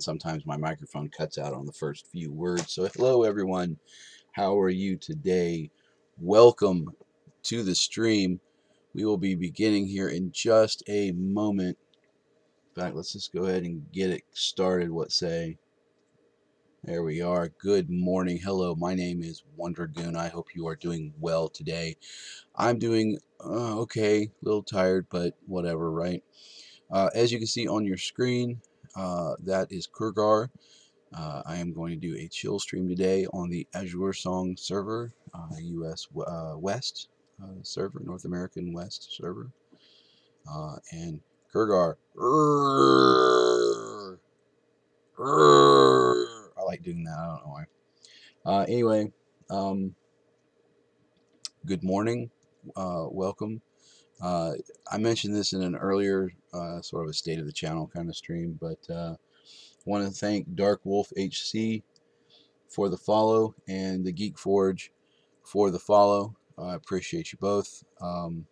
sometimes my microphone cuts out on the first few words. So, hello everyone, how are you today? Welcome to the stream. We will be beginning here in just a moment. In fact, let's just go ahead and get it started. What say? There we are. Good morning. Hello, my name is Wonder Goon. I hope you are doing well today. I'm doing uh, okay, a little tired, but whatever, right? Uh, as you can see on your screen, uh, that is Khurgar. Uh, I am going to do a chill stream today on the Azuresong server, uh, US uh, West uh, server, North American West server. Uh, and Khurgar. I like doing that. I don't know why. anyway, um, good morning. welcome. Uh, I mentioned this in an earlier uh, sort of a state of the channel kind of stream, but uh, want to thank Dark Wolf HC for the follow and the Geek Forge for the follow. I appreciate you both. Um,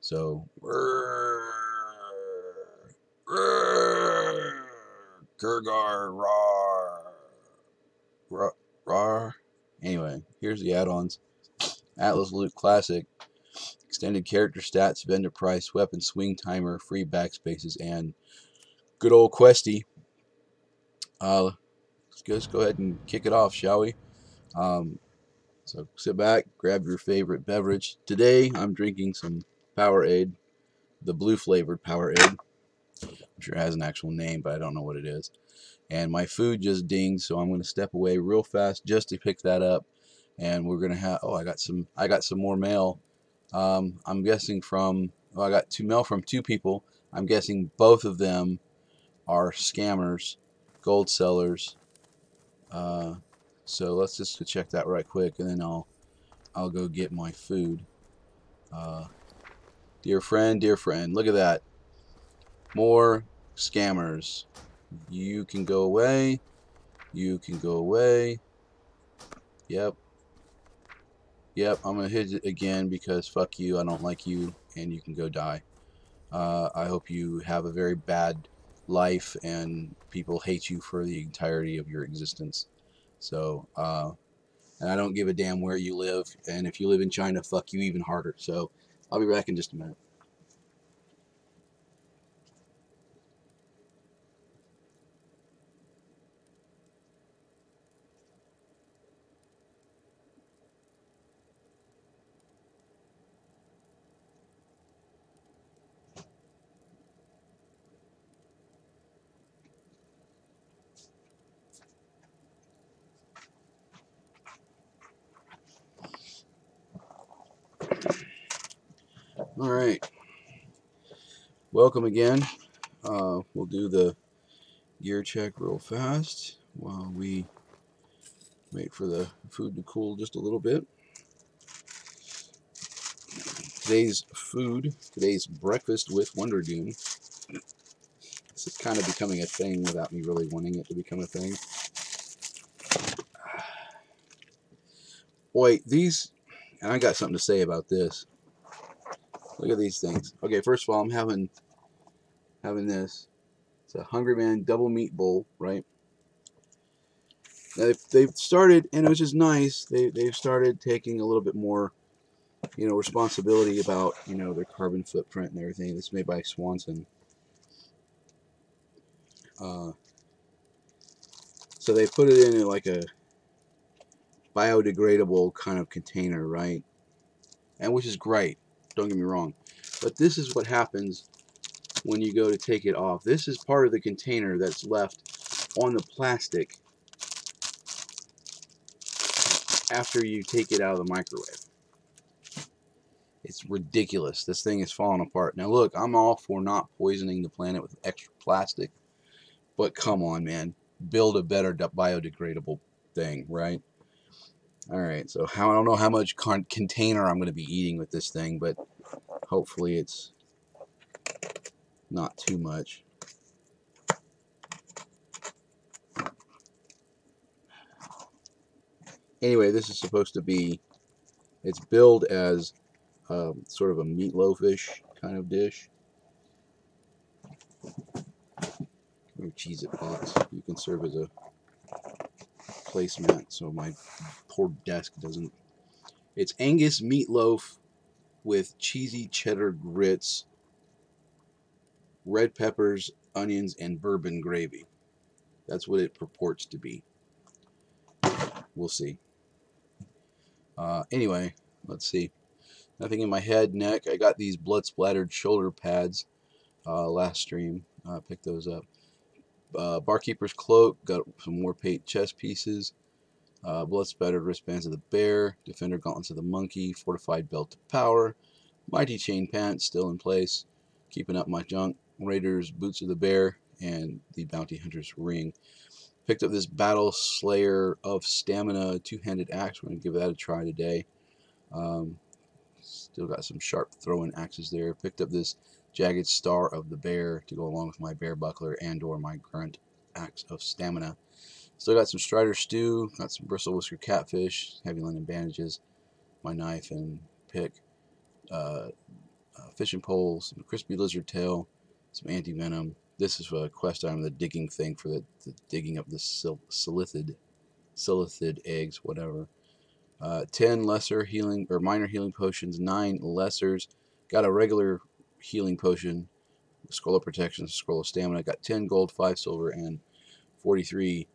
so, Khurgar, rar, rar, rar. Anyway, here's the add-ons. Atlas Loot Classic extended character stats, vendor price, weapon swing timer, free backspaces, and good old Questie. Uh, let's just go ahead and kick it off, shall we? Um, so sit back, grab your favorite beverage. Today I'm drinking some Powerade, the blue flavored Powerade. I'm sure it has an actual name, but I don't know what it is. And my food just dinged, so I'm going to step away real fast just to pick that up. And we're gonna have. Oh, I got some. I got some more mail um, I'm guessing from, well, I got two mail from two people. I'm guessing both of them are scammers, gold sellers. Uh, so let's just check that right quick, and then I'll I'll go get my food. Uh, dear friend, dear friend, look at that. More scammers. You can go away. You can go away. Yep. Yep, I'm going to hit it again because fuck you, I don't like you, and you can go die. Uh, I hope you have a very bad life and people hate you for the entirety of your existence. So, uh, and I don't give a damn where you live, and if you live in China, fuck you even harder. So, I'll be back in just a minute. All right. Welcome again. Uh, we'll do the gear check real fast while we wait for the food to cool just a little bit. Today's food, today's breakfast with Wonder Goon. This is kind of becoming a thing without me really wanting it to become a thing. Boy, these, and I got something to say about this. Look at these things. Okay, first of all, I'm having having this. It's a Hungry Man double meat bowl, right? They've, they've started, and which is nice. They they've started taking a little bit more, you know, responsibility about you know their carbon footprint and everything. This is made by Swanson. Uh, so they put it in like a biodegradable kind of container, right? And which is great. Don't get me wrong. But this is what happens when you go to take it off. This is part of the container that's left on the plastic after you take it out of the microwave. It's ridiculous. This thing is falling apart. Now look, I'm all for not poisoning the planet with extra plastic. But come on, man. Build a better biodegradable thing, right? All right, so how I don't know how much container I'm going to be eating with this thing, but hopefully it's not too much. Anyway, this is supposed to be, it's billed as um, sort of a meatloafish kind of dish. cheese It box. You can serve as a placemat so my poor desk doesn't. It's Angus meatloaf with cheesy cheddar grits, red peppers, onions, and bourbon gravy. That's what it purports to be. We'll see. Uh, anyway, let's see. Nothing in my head, neck. I got these blood splattered shoulder pads uh, last stream. Uh, picked those up. Uh, barkeeper's cloak. Got some more paint chest pieces. Uh, blood spattered wristbands of the bear. Defender gauntlets of the monkey. Fortified belt of power. Mighty chain pants still in place. Keeping up my junk. Raiders boots of the bear and the bounty hunter's ring. Picked up this Battle Slayer of Stamina two-handed axe. We're to give that a try today. Um, still got some sharp throwing axes there. Picked up this Jagged Star of the Bear to go along with my Bear Buckler and or my Grunt Axe of Stamina. Still got some Strider Stew, got some Bristle Whisker Catfish, Heavy Linen Bandages, my knife and pick, uh, uh, fishing poles, some Crispy Lizard Tail, some Anti-Venom, this is a quest item, the digging thing for the, the digging up the sil silithid, silithid eggs, whatever. Uh, 10 lesser healing, or minor healing potions, 9 lessers. Got a regular healing potion, scroll of protection, scroll of stamina. Got 10 gold, 5 silver, and 43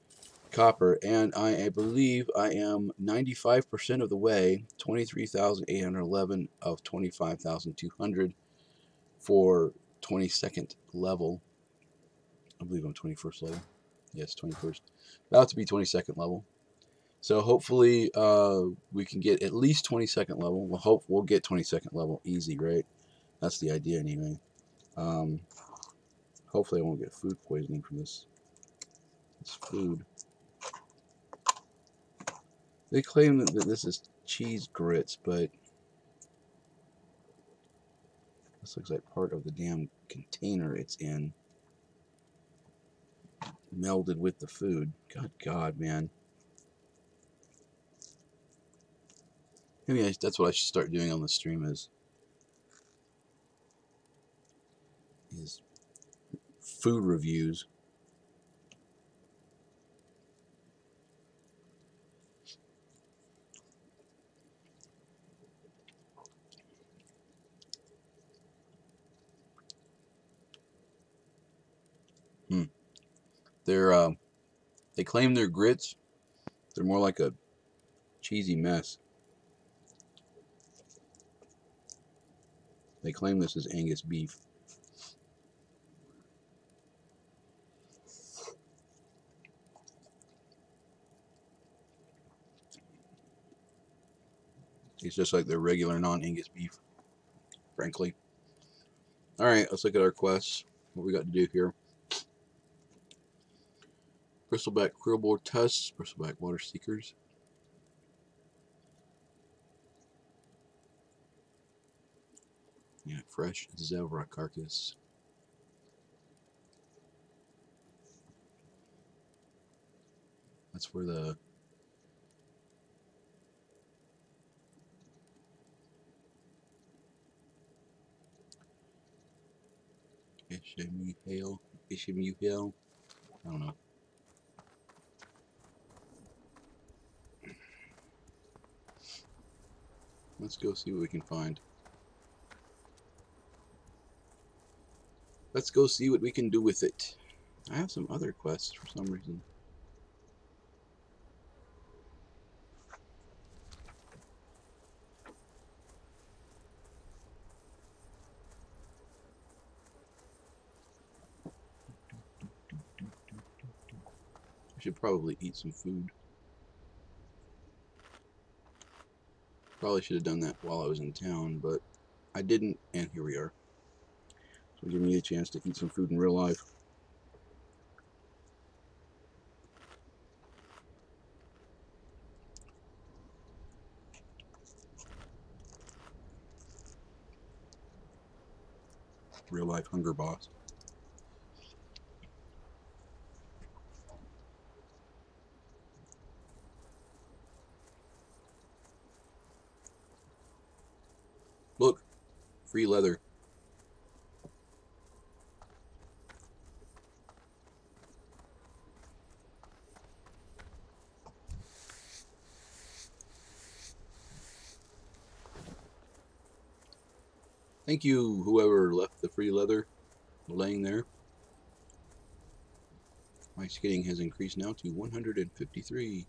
copper. And I, I believe I am 95% of the way, 23,811 of 25,200 for 22nd level. I believe I'm 21st level. Yes, 21st. About to be 22nd level. So hopefully uh, we can get at least 22nd level. We'll hope we'll get 22nd level easy, right? That's the idea anyway. Um, hopefully I won't get food poisoning from this, this food. They claim that this is cheese grits, but this looks like part of the damn container it's in melded with the food. God, God, man. Maybe that's what I should start doing on the stream is is food reviews. They're uh, they claim they're grits. They're more like a cheesy mess. They claim this is Angus beef. It's just like their regular non-Angus beef, frankly. Alright, let's look at our quests. What we got to do here. Bristleback Quillboar Tusks, Bristleback Water Seekers. Yeah, fresh Zhevra carcass. That's where the Ishemu Hail, Ishemu Hill. I don't know. Let's go see what we can find. Let's go see what we can do with it. I have some other quests for some reason. I should probably eat some food. Probably should have done that while I was in town, but I didn't, and here we are. So give me a chance to eat some food in real life. Real life hunger boss. free leather. Thank you, whoever left the free leather laying there. My skating has increased now to 153.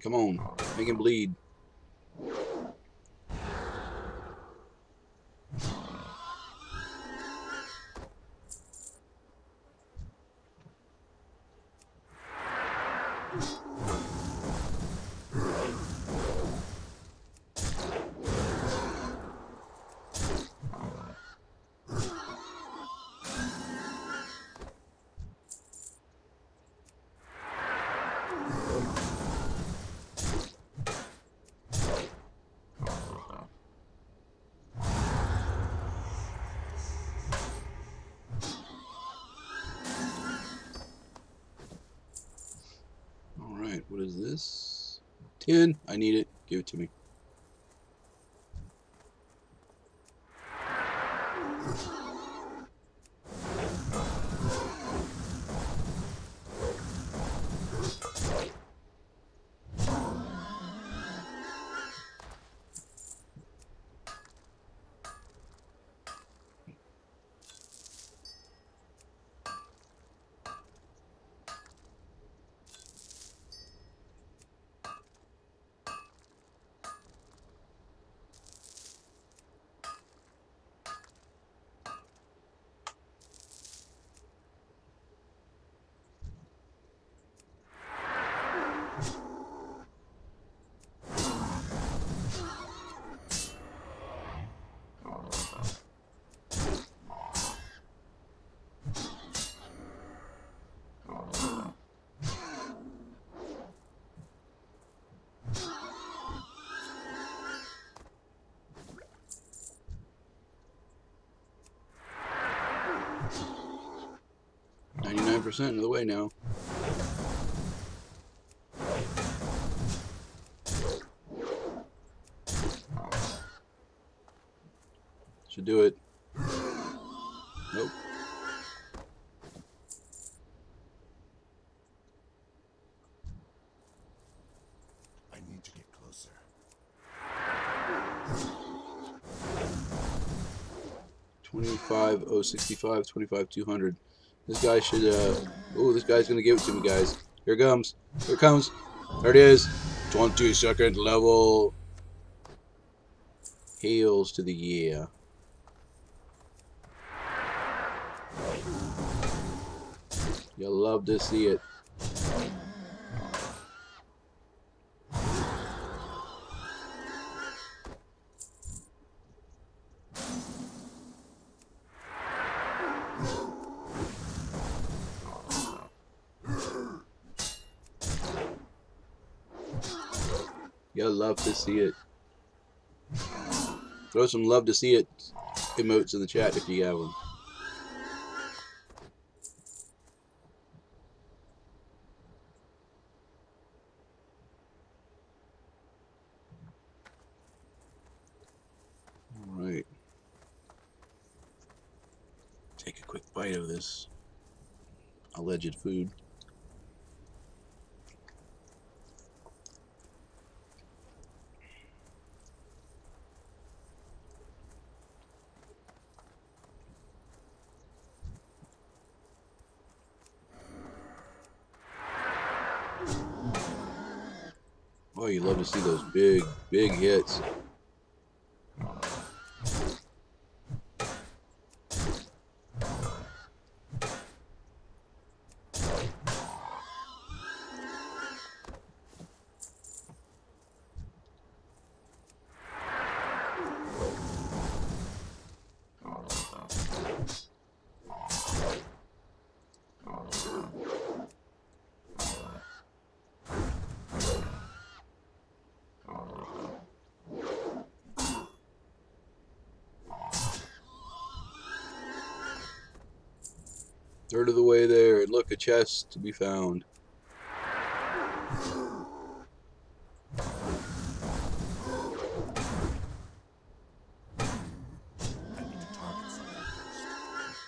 Come on. Make him bleed. Alright, what is 10. I need it. Give it to me. Percent of the way now. Should do it. Nope. I need to get closer. Twenty-five oh sixty-five, twenty-five two hundred. This guy should. uh... Oh, this guy's gonna give it to me, guys. Here comes. Here comes. There it is. Twenty-second level. Hails to the year. You'll love to see it. You'll love to see it. Throw some love to see it emotes in the chat if you have them. Alright. Take a quick bite of this alleged food. To see those big, big hits. Chest to be found. I need to target something first.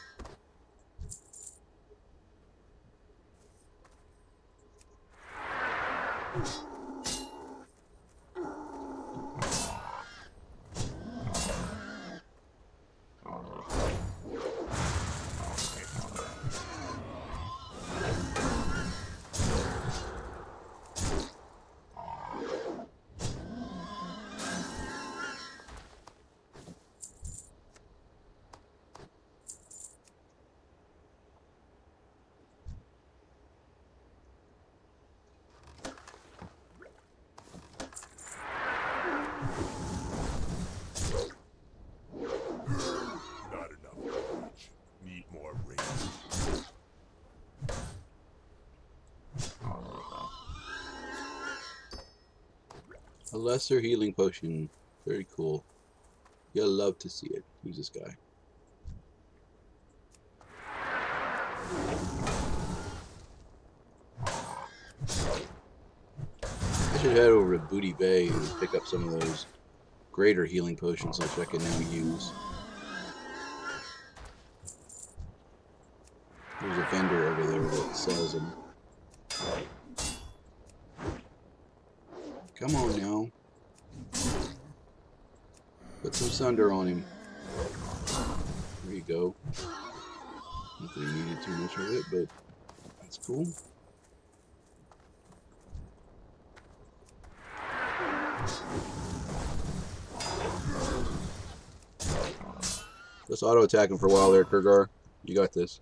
Not enough damage. Need more range. A lesser healing potion. Very cool. You'll love to see it. Who's this guy? I should head over to Booty Bay and pick up some of those greater healing potions which I can now use. There's a vendor over there that sells them. Come on now. Put some sunder on him. There you go. Not that he needed too much of it, but that's cool. Let's auto attack him for a while there, Khurgar. You got this.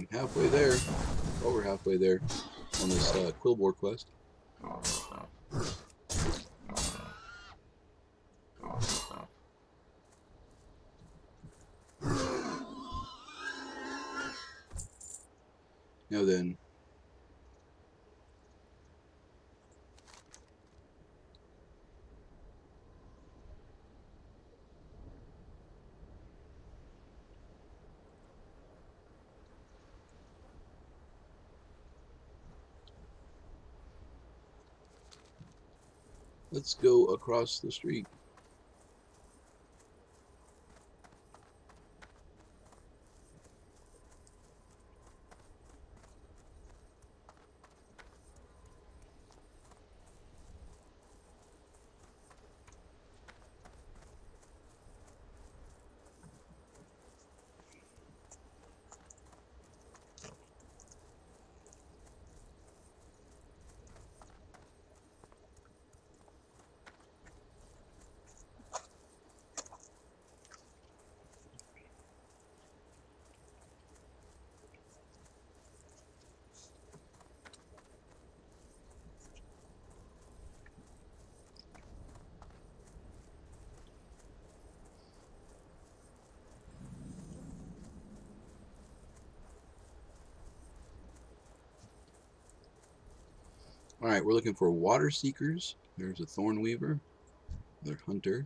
I'm halfway there. Over halfway there on this uh, Quillboar quest. Now then, let's go across the street. All right, we're looking for water seekers. There's a thorn weaver, another hunter,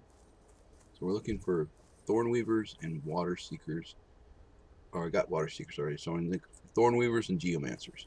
So we're looking for thorn weavers and Water Seekers. Or I got Water Seekers already, so I'm looking for Thornweavers and Geomancers.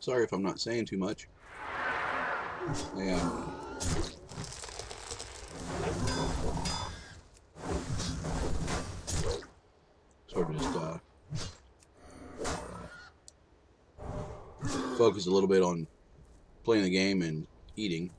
Sorry if I'm not saying too much. Yeah. Sort of just uh, focus a little bit on playing the game and eating.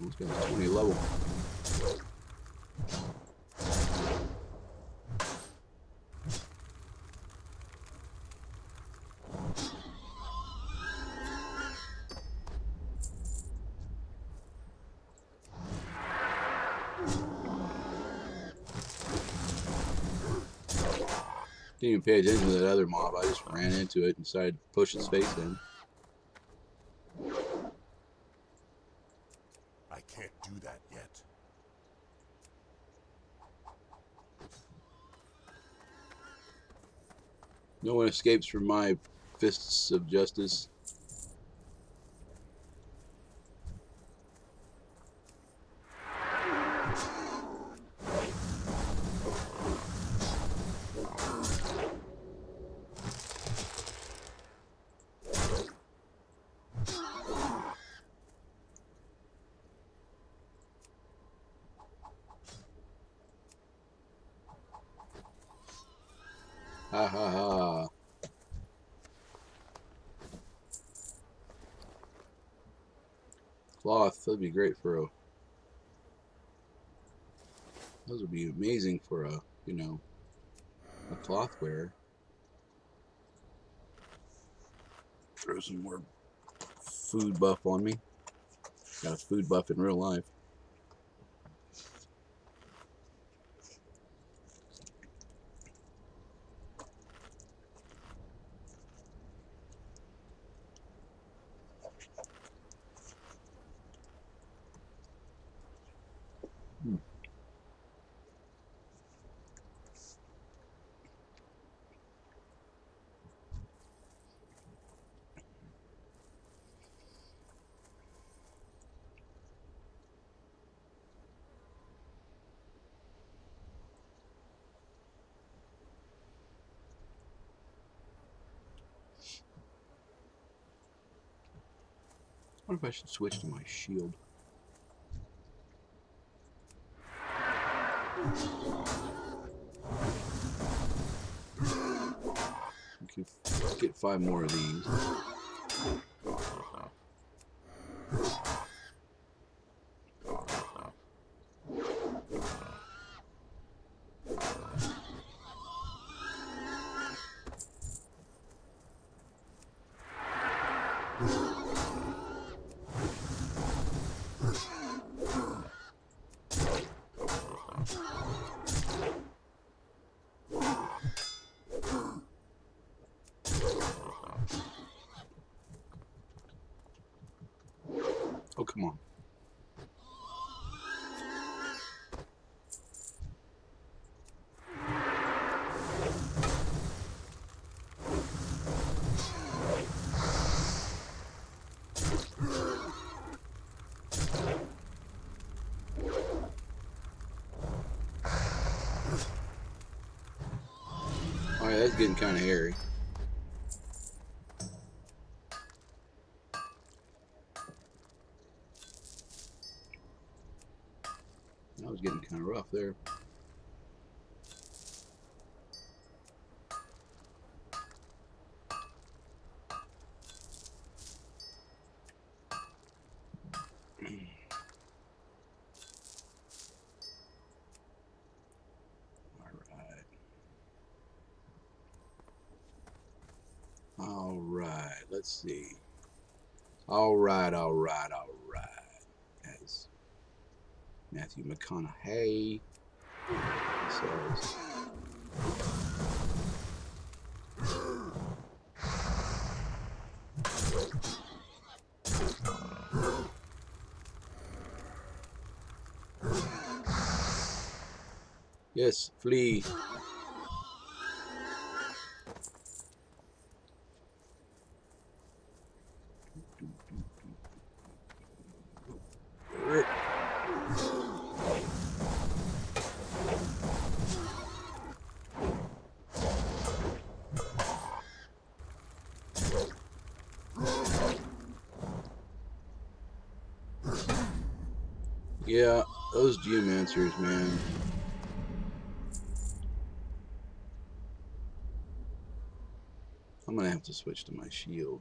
This guy's 20 level. Didn't even pay attention to that other mob. I just ran into it and decided to push its face in. I can't do that yet. No one escapes from my fists of justice. Ha ha ha. cloth. That'd be great for a. Those would be amazing for a, you know, a cloth wearer. Throw some more food buff on me. Got a food buff in real life. If I should switch to my shield. Okay, let's get five more of these. Oh, come on. Alright, that's getting kind of hairy. That was getting kind of rough there. Alright. Alright, let's see. Alright, alright, alright. As Matthew McConaughey says. Yes, flee. Yeah, those man. I'm gonna have to switch to my shield.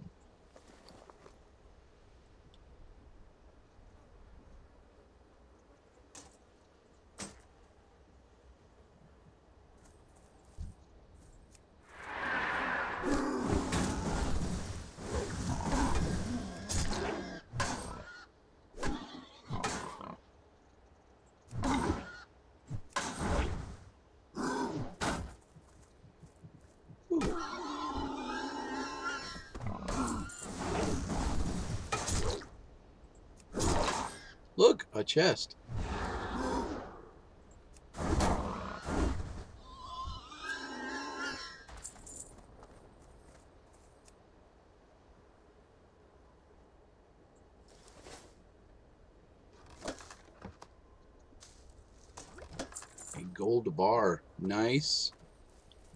Look, a chest. A gold bar. Nice.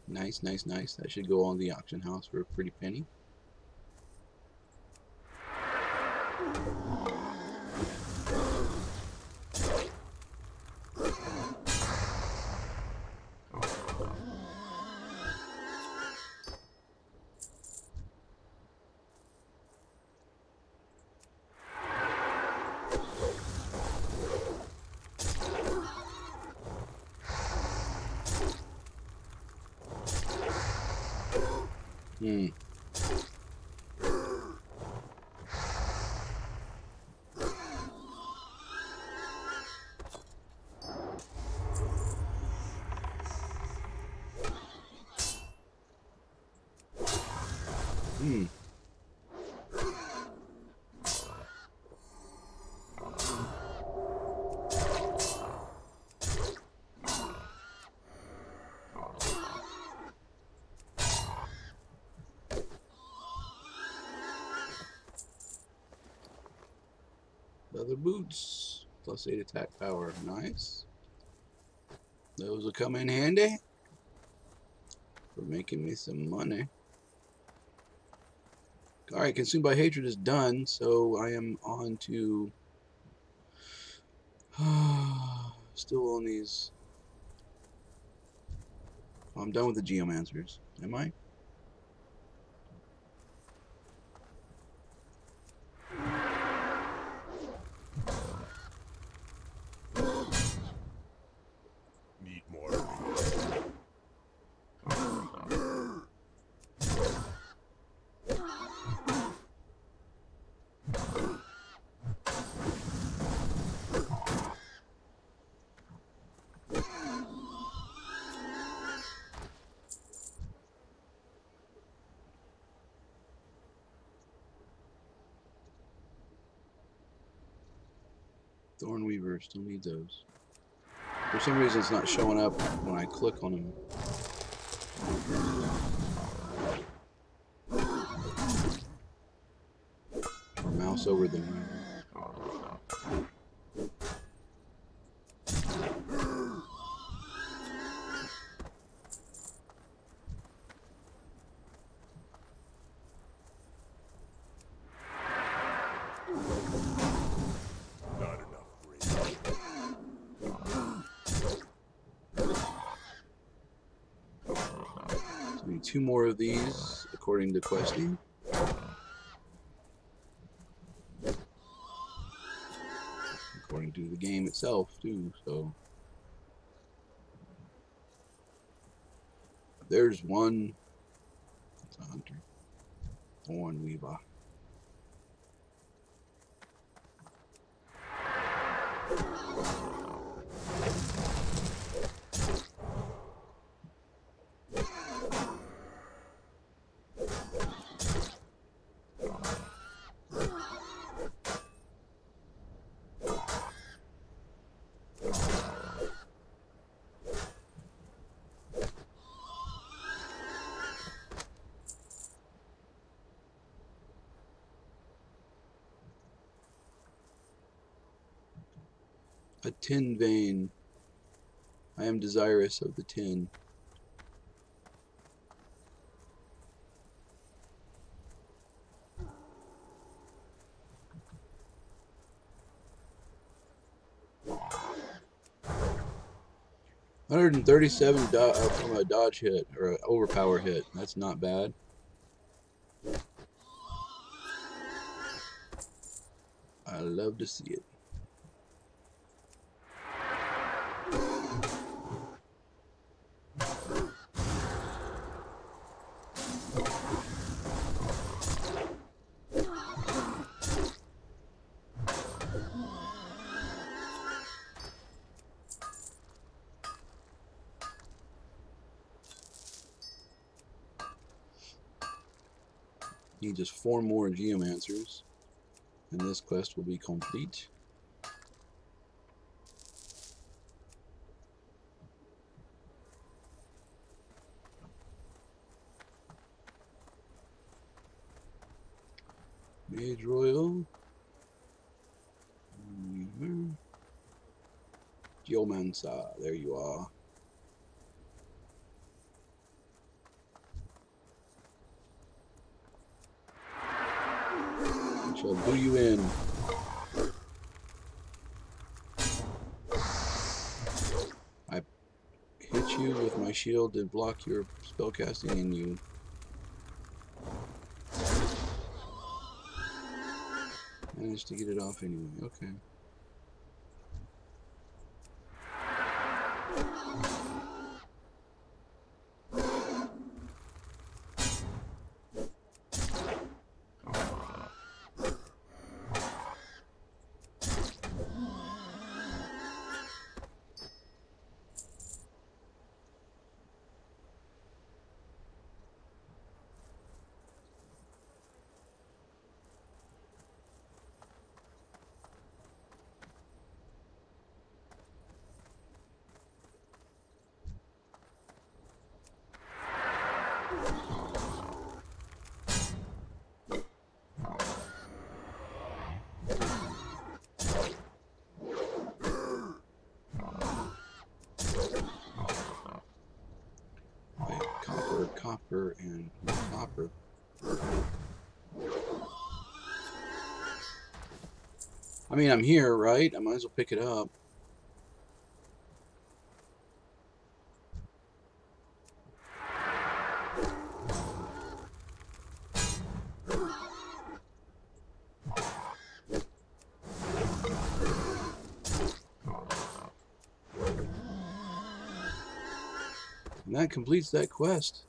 Nice, nice, nice. That should go on the auction house for a pretty penny. Hmm. Hmm. Leather 8 attack power. Nice. Those will come in handy. For making me some money. Alright, Consumed by Hatred is done, so I am on to... Still on these... I'm done with the Geomancers. Am I? Need more of these. Thornweaver, still need those. For some reason it's not showing up when I click on them. Or mouse over them. Not enough grace. So we need two more of these according to Questie. According to the game itself too, so there's one it's a hunter. Thornweaver. A tin vein. I am desirous of the tin. Hundred and thirty-seven do- uh, from a dodge hit or an overpower hit. That's not bad. I love to see it. Need just four more geomancers, and this quest will be complete. Mage Royal. Mhm. Geomancer, there you are. Shall do you in. I hit you with my shield to block your spellcasting and you managed to get it off anyway. Okay. copper and copper. I mean, I'm here, right? I might as well pick it up. And that completes that quest.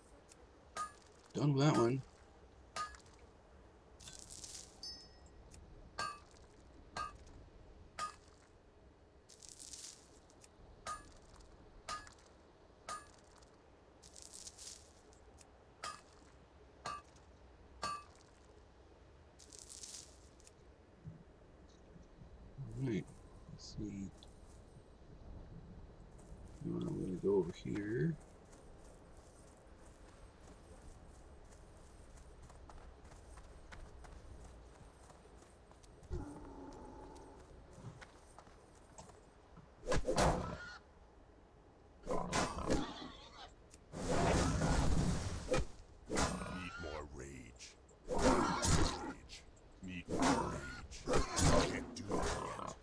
Done with that one. Alright, let's see. Now I'm going to go over here. Need more rage. Rage. Need more rage. Can't do that yet.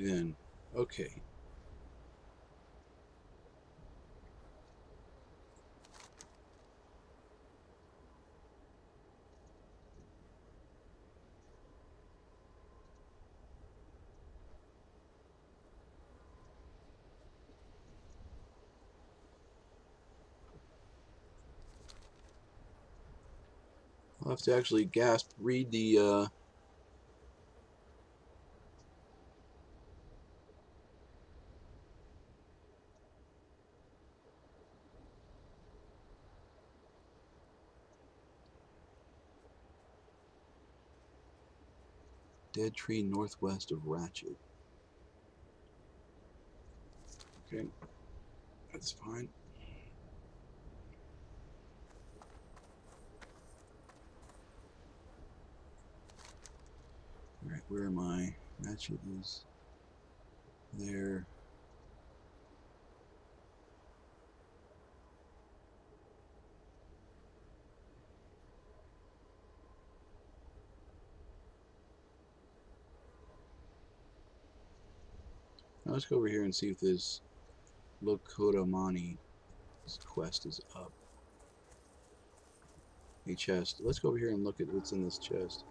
Alrighty then. Okay. I'll have to actually gasp read the uh Dead tree northwest of Ratchet. Okay, that's fine. Alright, where am I? Ratchet is there. Now let's go over here and see if this Lakota'mani quest is up. A chest. Let's go over here and look at what's in this chest.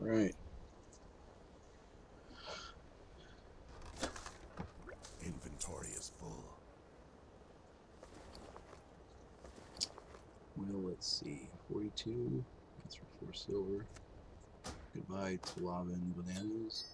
right. Inventory is full. Well, let's see. 42. That's for four silver. Goodbye to lava and bananas.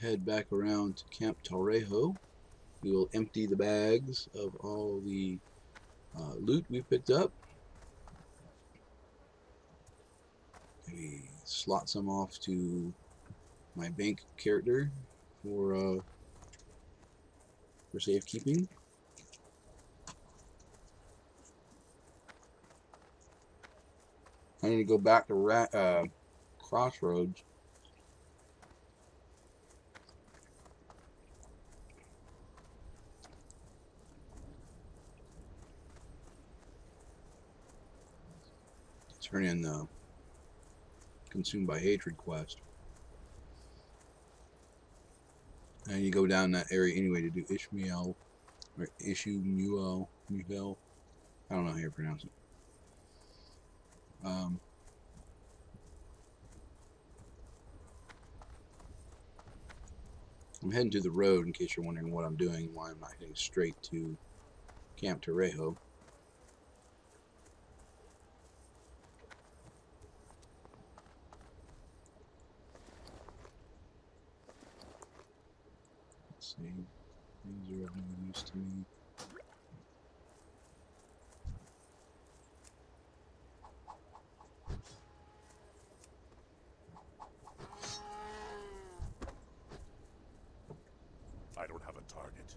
Head back around to Camp Taurajo. We will empty the bags of all the uh, loot we picked up. Maybe slot some off to my bank character for uh, for safekeeping. I need to go back to Ra uh, Crossroads. Turn in the Consumed by Hatred quest. And you go down that area anyway to do Ishmael or Ishmael Muel. I don't know how you pronounce it. Um, I'm heading to the road in case you're wondering what I'm doing, why I'm not heading straight to Camp Taurajo. Let's see. Things are of no use to me. I don't have a target.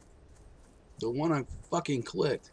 The one I fucking clicked.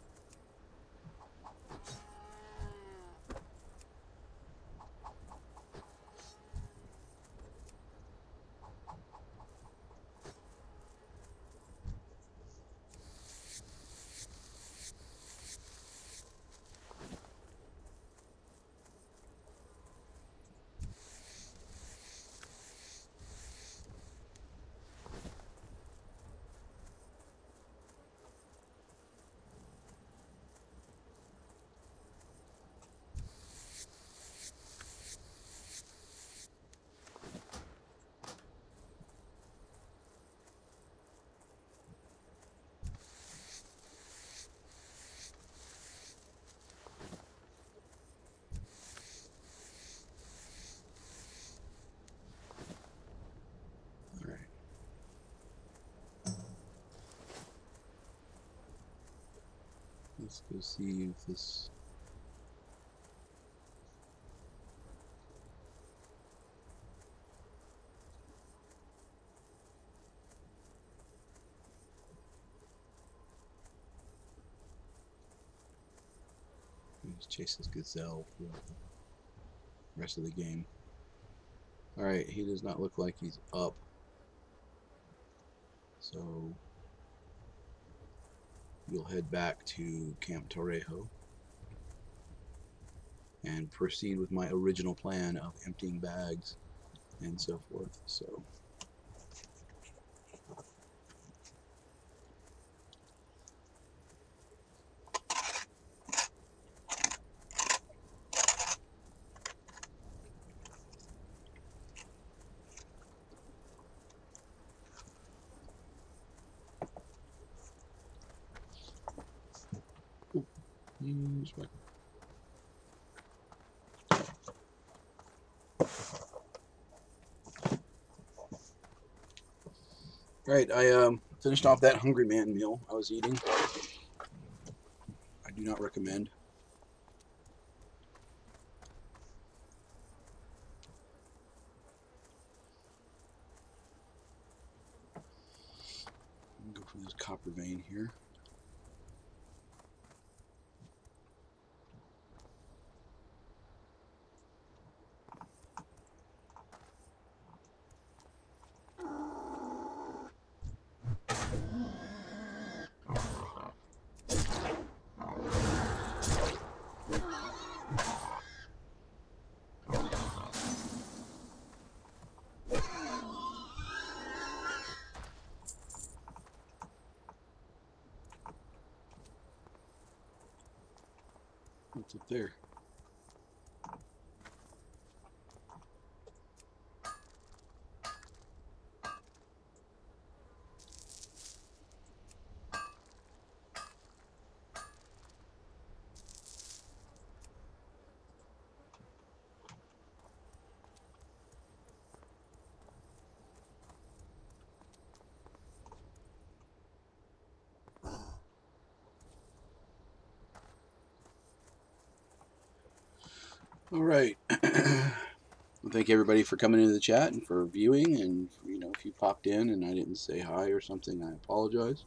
Alright. Go see if this. Chase this gazelle throughout the rest of the game. Alright, he does not look like he's up. So you'll head back to Camp Taurajo and proceed with my original plan of emptying bags and so forth. So use my Right, I um, finished off that Hungry Man meal I was eating. I do not recommend. Go for this copper vein here. What's up there? All right. well, thank everybody for coming into the chat and for viewing. And you know, if you popped in and I didn't say hi or something, I apologize.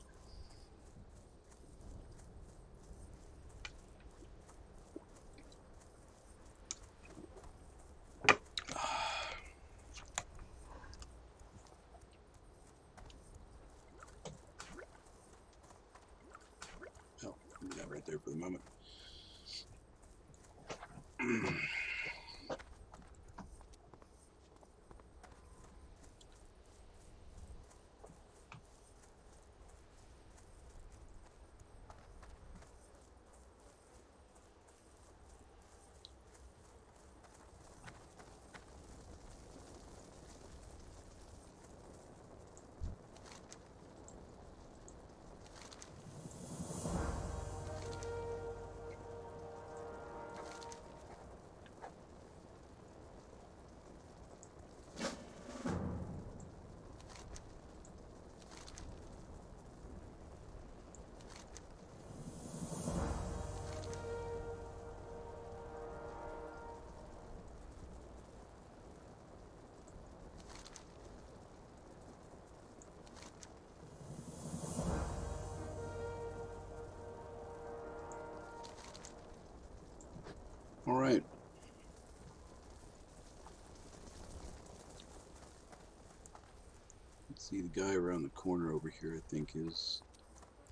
See, the guy around the corner over here, I think, is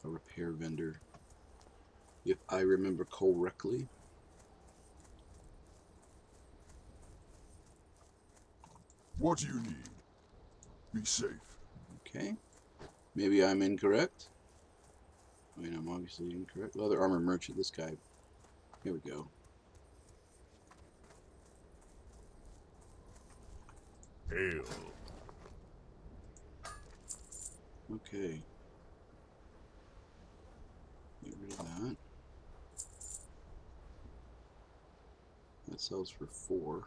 a repair vendor. If I remember correctly. What do you need? Be safe. Okay. Maybe I'm incorrect. I mean, I'm obviously incorrect. Leather armor merchant, this guy. Here we go. Ale. Okay. Get rid of that. That sells for four.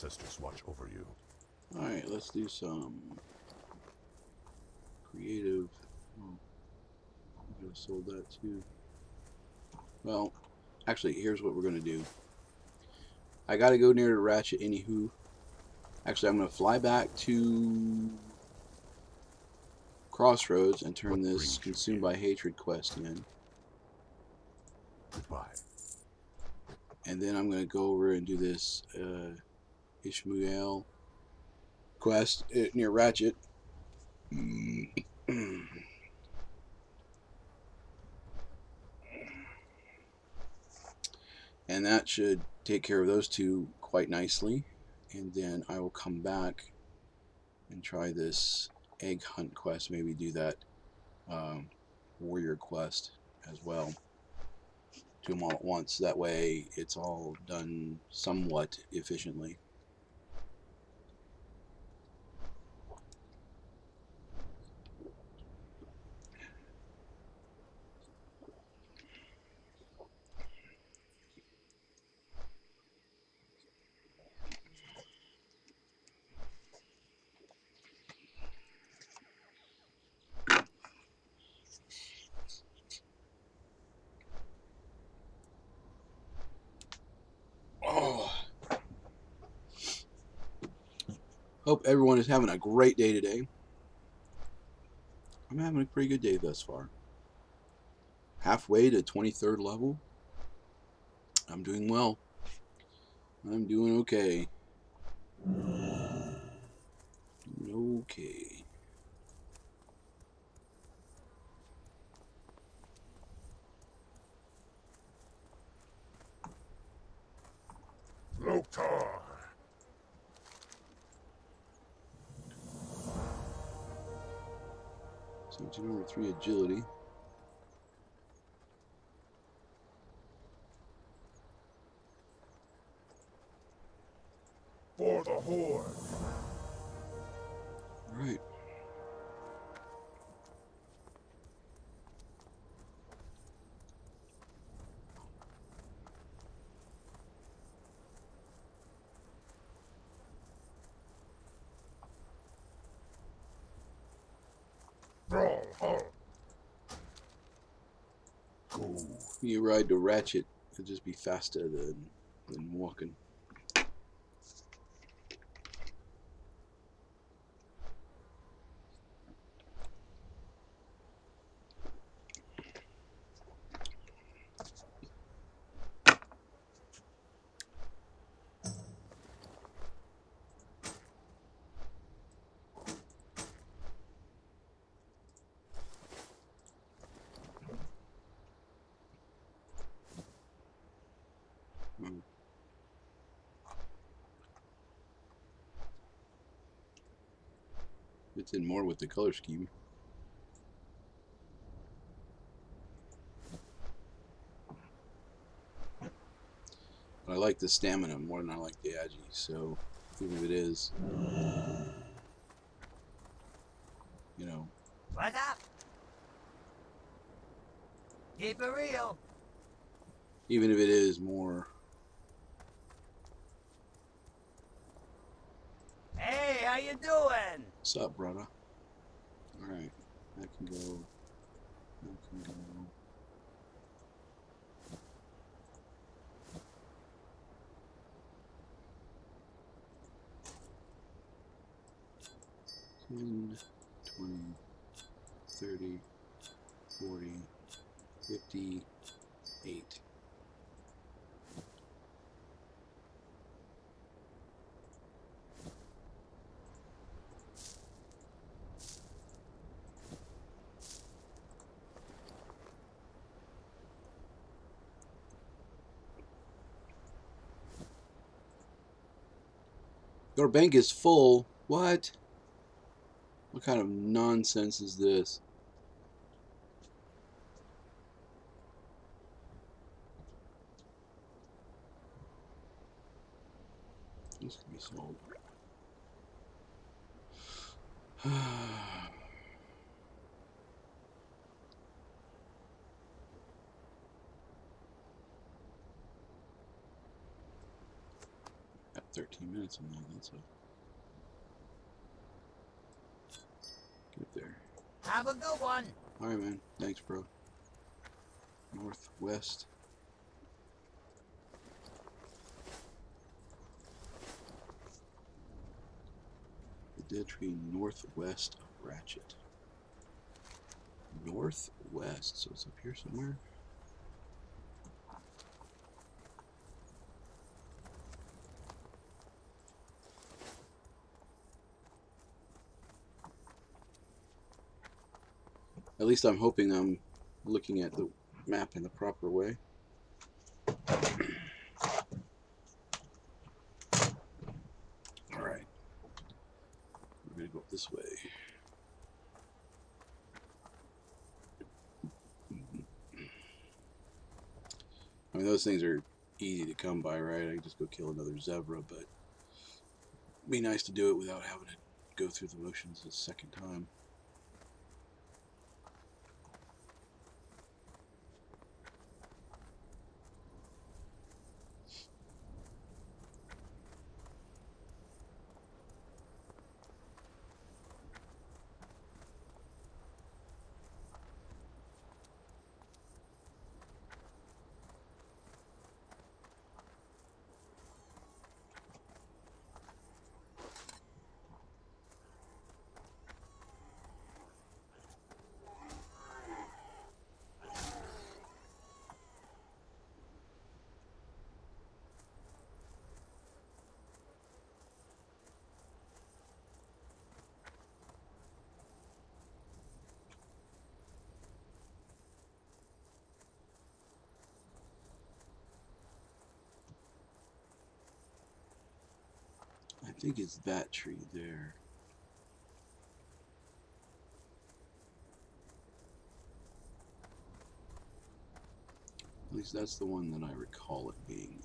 Ancestors watch over you. Alright, let's do some creative. Oh, I could have sold that too. Well, actually, here's what we're going to do. I got to go near the ratchet anywho. Actually, I'm going to fly back to Crossroads and turn What this Consumed by Hatred quest in. Goodbye. And then I'm going to go over and do this uh, Ishmael quest uh, near Ratchet. and that should take care of those two quite nicely. And then I will come back and try this egg hunt quest. Maybe do that um, warrior quest as well. Do them all at once. That way it's all done somewhat efficiently. Everyone is having a great day today. I'm having a pretty good day thus far. Halfway to 23rd level. I'm doing well. I'm doing okay. Okay. Loktar. So number three agility. You ride the ratchet, it'll just be faster than than walking. Hmm. Fits in more with the color scheme. But I like the stamina more than I like the agi, so even if it is, you know, What up? Keep it real. even if it is more, Hey, how you doing? What's up, brother? All right, I can go. That can go. Ten, twenty, thirty, forty, fifty, eight. Your bank is full. What? What kind of nonsense is this can be sold. Got 13 minutes on that. That's a. Get there. Have a good one. All right, man. Thanks, bro. Northwest. The dead tree northwest of Ratchet. Northwest, so it's up here somewhere. Least I'm hoping I'm looking at the map in the proper way. Alright. We're gonna go up this way. I mean, those things are easy to come by, right? I can just go kill another zebra, but be nice to do it without having to go through the motions a second time. Think it's that tree there. At least that's the one that I recall it being.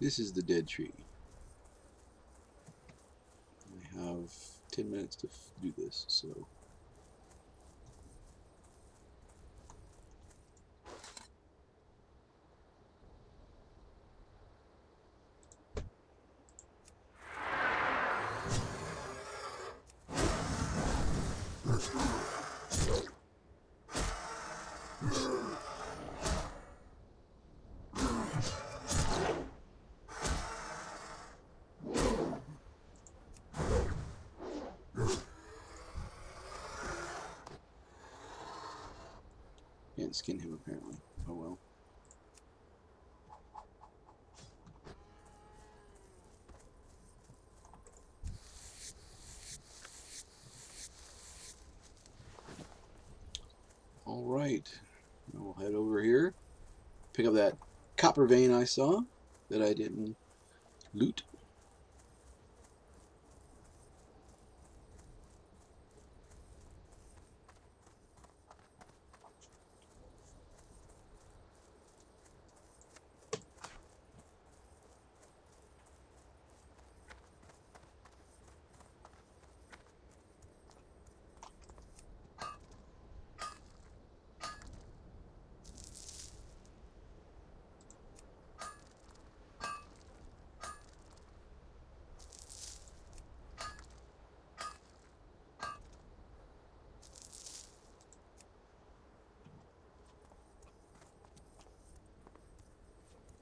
This is the dead tree. I have 10 minutes to do this, so. Can't skin him apparently. Oh well. All right, now we'll head over here, pick up that copper vein I saw that I didn't loot.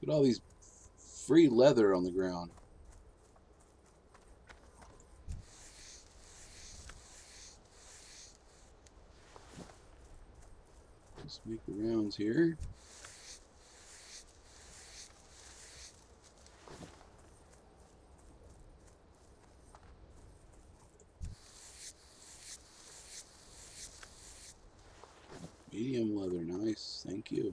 At all these free leather on the ground. Let's make the rounds here. Medium leather, nice. Thank you.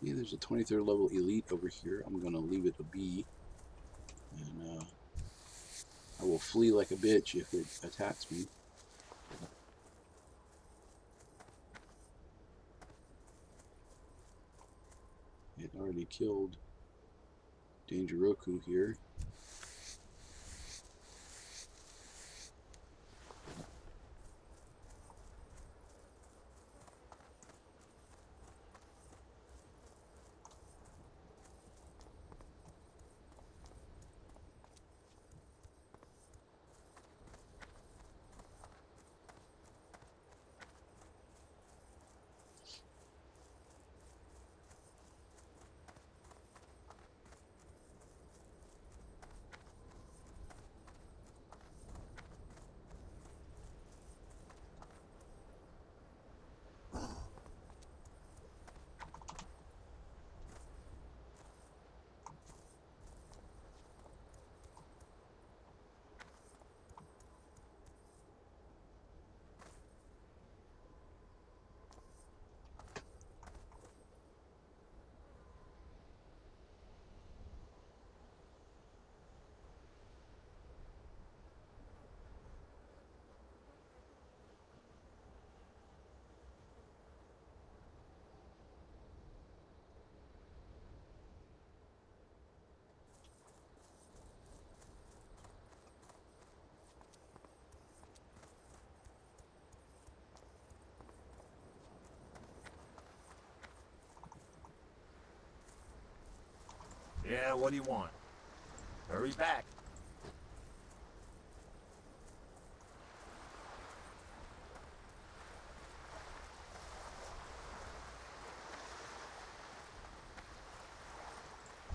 Okay, there's a 23rd level elite over here. I'm gonna leave it a B. And uh, I will flee like a bitch if it attacks me. It already killed Danger Roku here. Yeah, what do you want? Hurry back.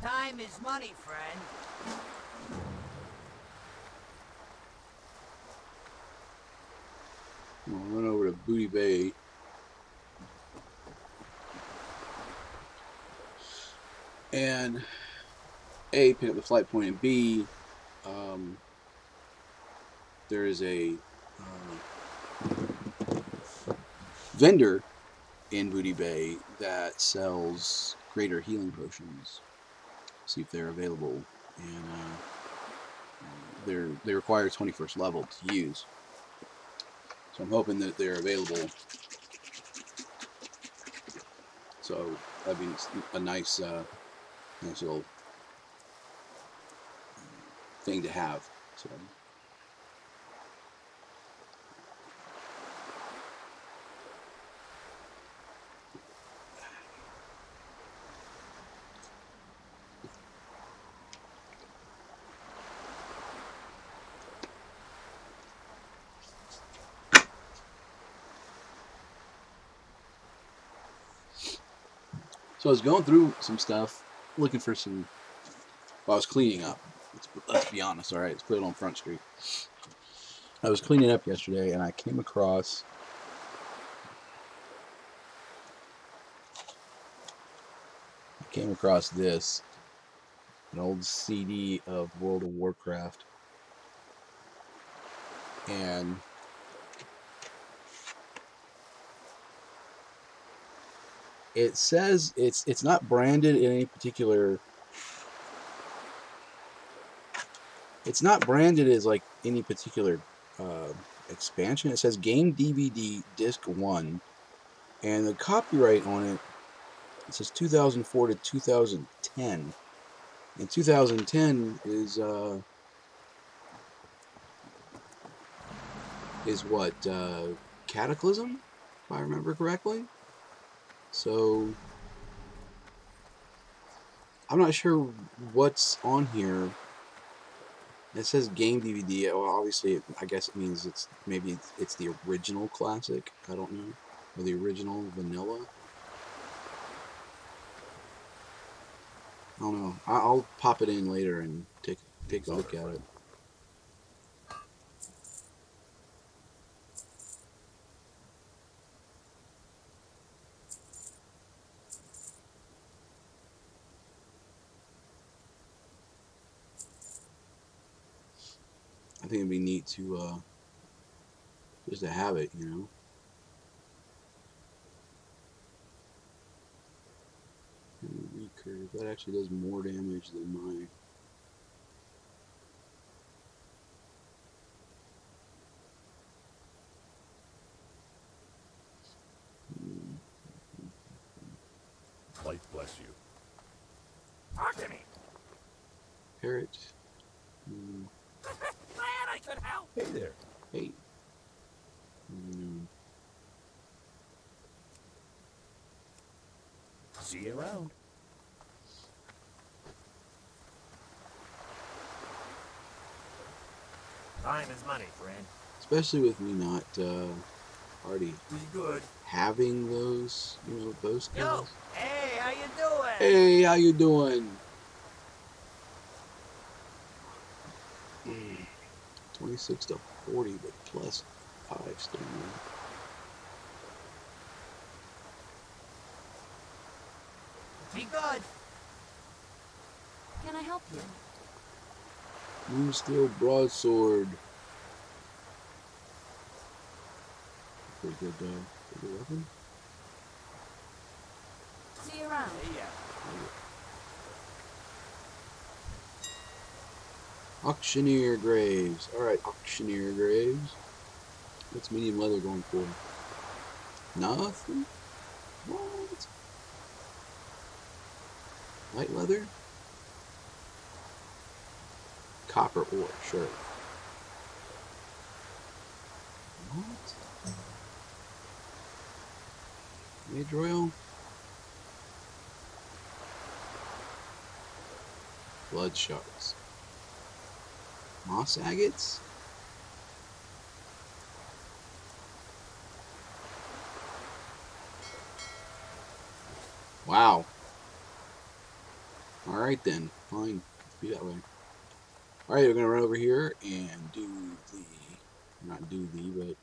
Time is money, friend. We'll run over to Booty Bay. And A, pick up the flight point, and B, um, there is a uh, vendor in Booty Bay that sells greater healing potions. See if they're available. And uh, they're, they require 21st level to use. So I'm hoping that they're available. So that'd be a nice, uh, nice little thing to have. So. So I was going through some stuff, looking for some. Well, I was cleaning up. Let's, let's be honest. All right, let's put it on Front Street. I was cleaning up yesterday, and I came across. I came across this, an old CD of World of Warcraft, and it says it's it's not branded in any particular it's not branded as like any particular uh, expansion. It says game dvd disc 1 and the copyright on it it says 2004 to 2010 and 2010 is uh is what uh cataclysm if i remember correctly? So I'm not sure what's on here. It says game DVD. Well, obviously, I guess it means it's maybe it's, it's the original classic. I don't know, or the original vanilla. I don't know. I'll pop it in later and take take a look at it. I neat to uh, just to have it, you know. Recurve. That actually does more damage than my. Hmm, Life bless you. Talk to me. Parrot. Hmm, Glad I could help. Hey there. Hey. Hmm, See you around. Time is money, friend. Especially with me not uh, already Be good. having those, you know, those Yo, hey, how you doing? Hey, how you doing? 26 to 40, but plus 5 stamina. Be good. Can I help you? Moonsteel Broadsword. Pretty good, uh, pretty good weapon. See you around. See Auctioneer Graves. Alright, Auctioneer Graves. What's medium leather going for? Nothing? What? Light leather? Copper ore, sure. What? Mageroyal? blood shards. Moss agates? Wow. Alright then. Fine. Be that way. Alright, we're to run over here and do the... Not do the, but...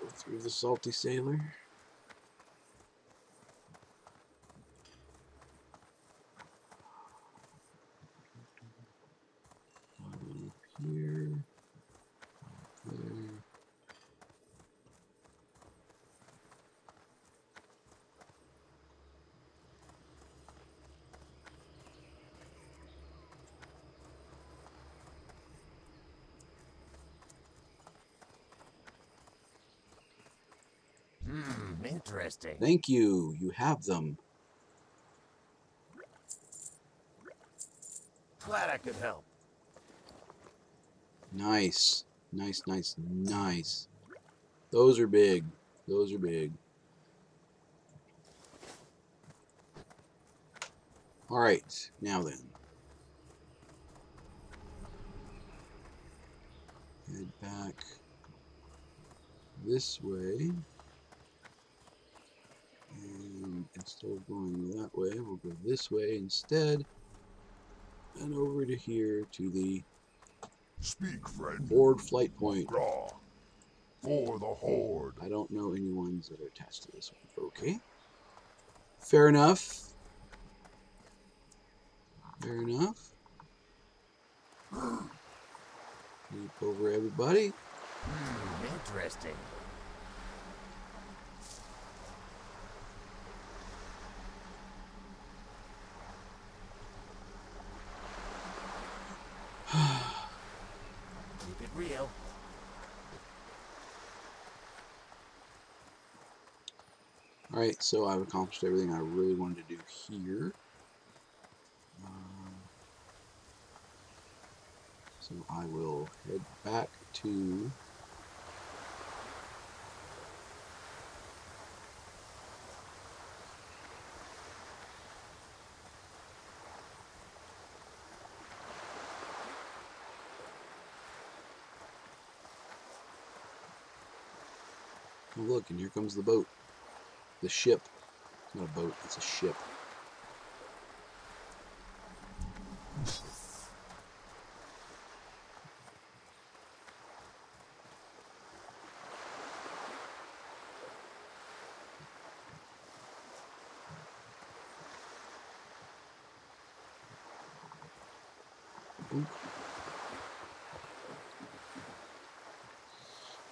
Go through the Salty Sailor. One up here. There. Hmm, interesting. Thank you. You have them. Glad I could help. Nice. Nice, nice, nice. Those are big. Those are big. Alright, now then. Head back this way. And instead of going that way, we'll go this way instead. And over to here to the Speak, friend. Horde flight point. Raw. For the Horde. I don't know any ones that are attached to this one. Okay. Fair enough. Fair enough. Leap over everybody. Hmm, interesting. Keep it real. Alright, so I've accomplished everything I really wanted to do here. Um, so I will head back to look, and here comes the boat. The ship. It's not a boat, it's a ship.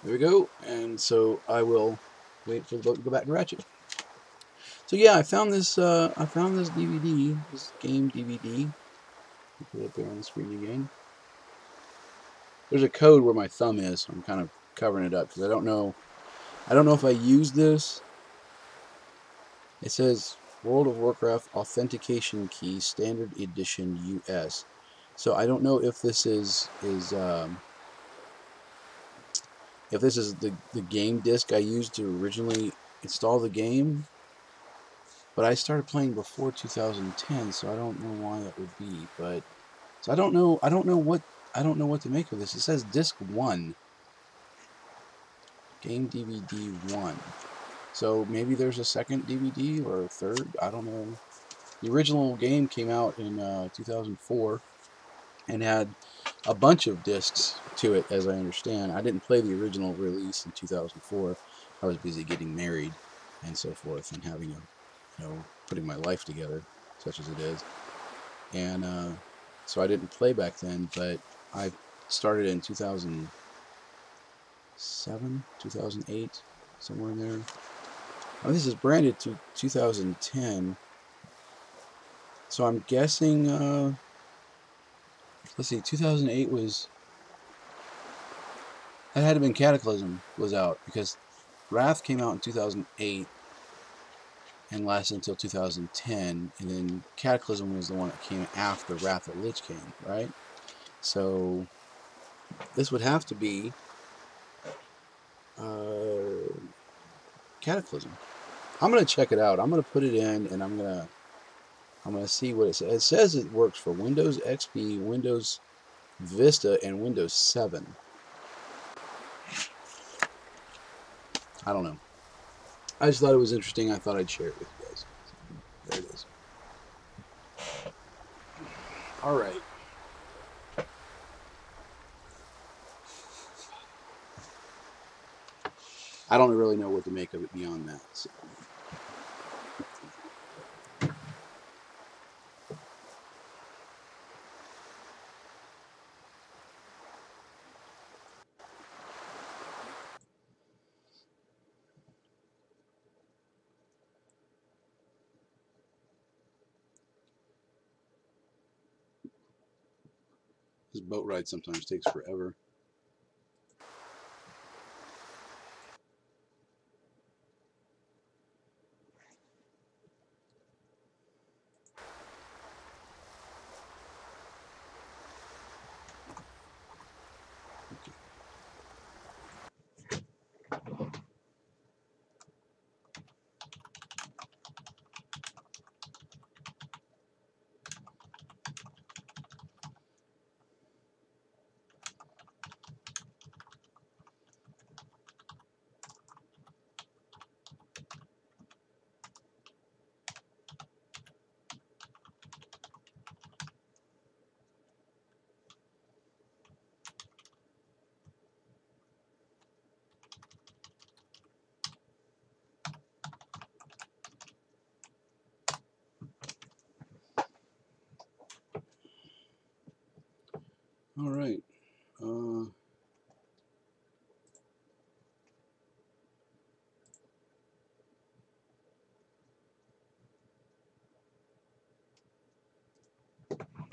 There we go, and so I will wait for the boat to go back and Ratchet. So yeah, I found this. Uh, I found this DVD, this game DVD. Put it up there on the screen again. There's a code where my thumb is. So I'm kind of covering it up because I don't know. I don't know if I use this. It says World of Warcraft Authentication Key Standard Edition US. So I don't know if this is is um, if this is the the game disc I used to originally install the game. But I started playing before 2010, so I don't know why that would be. But so I don't know. I don't know what I don't know what to make of this. It says disc one, game DVD one. So maybe there's a second DVD or a third. I don't know. The original game came out in uh, 2004 and had a bunch of discs to it, as I understand. I didn't play the original release in 2004. I was busy getting married and so forth, and having a, you know, putting my life together, such as it is. And uh, so I didn't play back then, but I started in 2007, 2008, somewhere in there. Oh, this is branded to 2010. So I'm guessing. Uh, let's see, 2008 was that had to have been Cataclysm was out because Wrath came out in 2008 and lasted until 2010, and then Cataclysm was the one that came after Wrath of Lich King, right? So this would have to be uh, Cataclysm. I'm gonna check it out. I'm gonna put it in, and I'm gonna I'm gonna see what it says. It says it works for Windows XP, Windows Vista, and Windows 7. I don't know. I just thought it was interesting. I thought I'd share it with you guys. There it is. All right. I don't really know what to make of it beyond that. So. This boat ride sometimes takes forever. All right. Uh,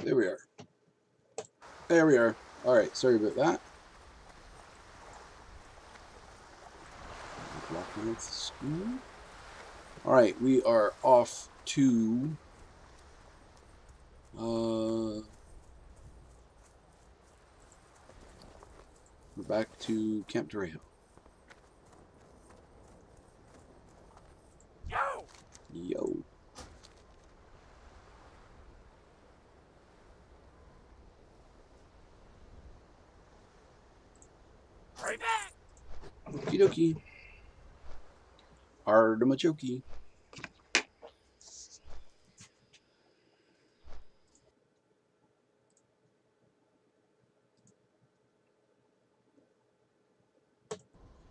there we are. There we are. All right. Sorry about that. Lockmouth School. All right. We are off to. Uh, We're back to Camp Taurajo. Yo! Yo. Hurry back! Okie dokie. Artimachoke.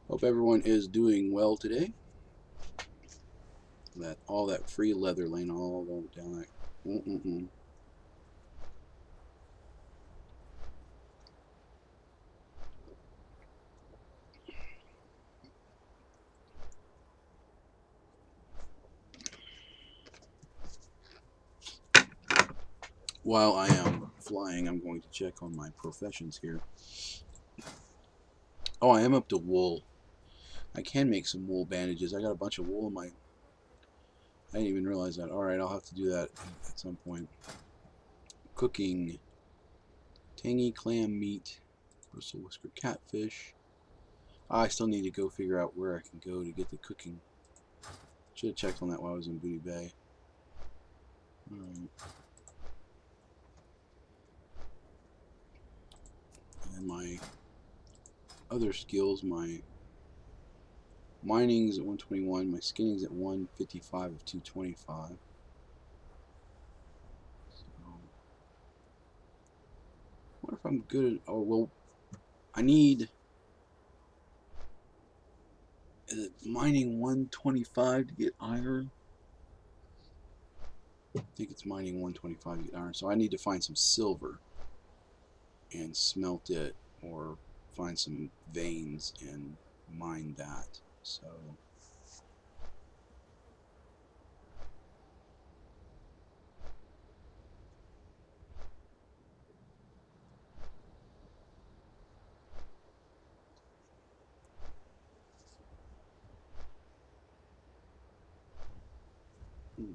Hope everyone is doing well today. That all that free leather laying all down that. Mm -mm -mm. While I am flying, I'm going to check on my professions here. Oh, I am up to wool. I can make some wool bandages. I got a bunch of wool in my... I didn't even realize that. Alright, I'll have to do that at some point. Cooking. Tangy clam meat. Bristle whisker catfish. Ah, I still need to go figure out where I can go to get the cooking. Should have checked on that while I was in Booty Bay. Alright. And my other skills, my mining's at 121, my skinning's at 155 of 225. So, what if I'm good at, oh, well, I need, is it mining 125 to get iron? I think it's mining 125 to get iron, so I need to find some silver and smelt it or find some veins and mine that. So Hmm.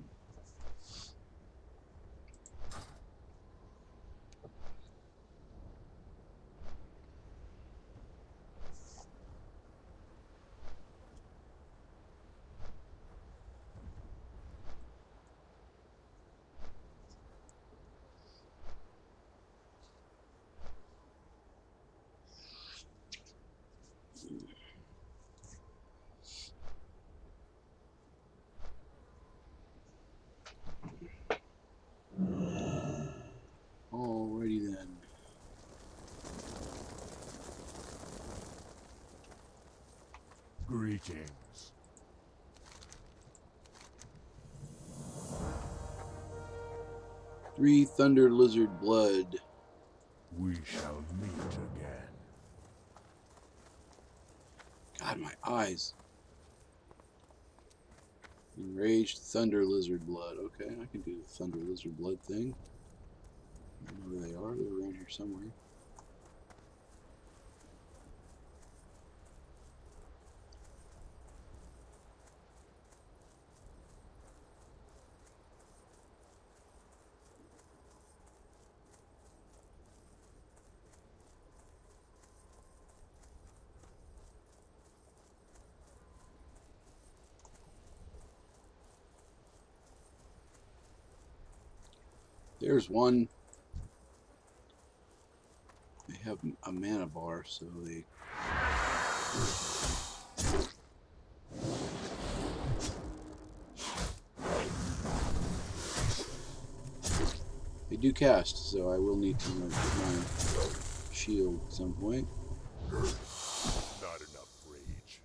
Greetings. Three Thunder Lizard Blood. We shall meet again. God, my eyes. Enraged Thunder Lizard Blood. Okay, I can do the Thunder Lizard Blood thing. I don't know where they are. They're around here somewhere. There's one. They have a mana bar, so they. They do cast, so I will need to my shield at some point. Not enough rage.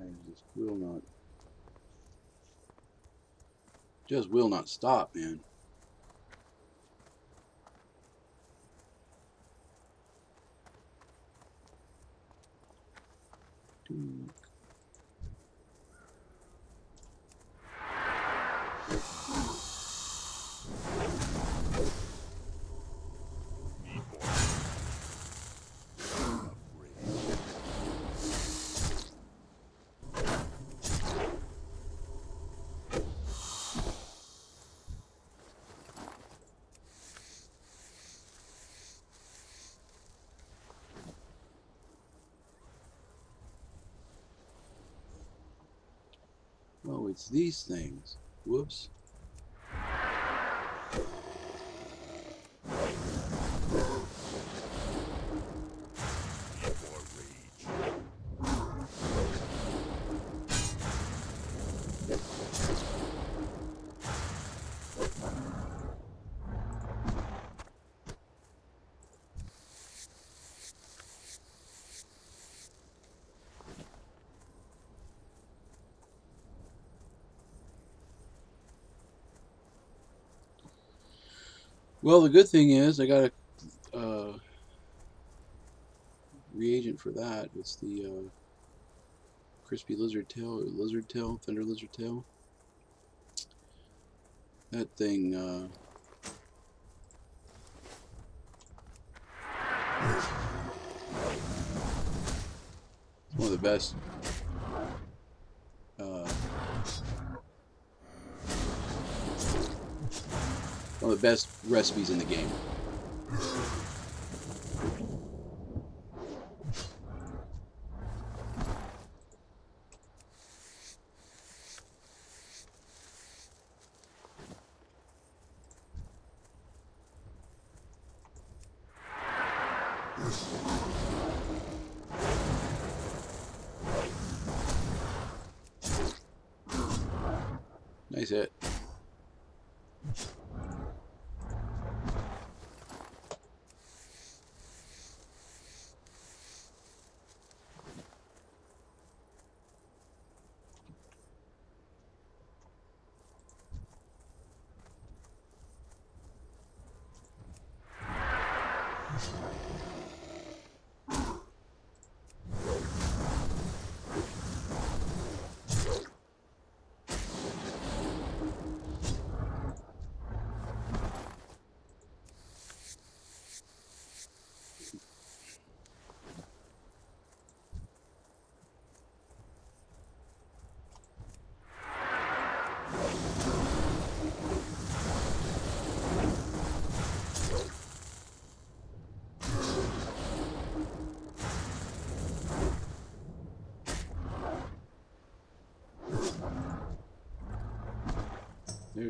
I just will not. Just will not stop, man. These things. Whoops. Well, the good thing is I got a uh, reagent for that. It's the uh, crispy lizard tail or lizard tail, thunder lizard tail. That thing. Uh, one of the best. Of the best recipes in the game.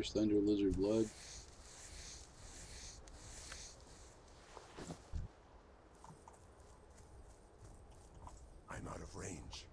Thunder Lizard Blood. I'm out of range.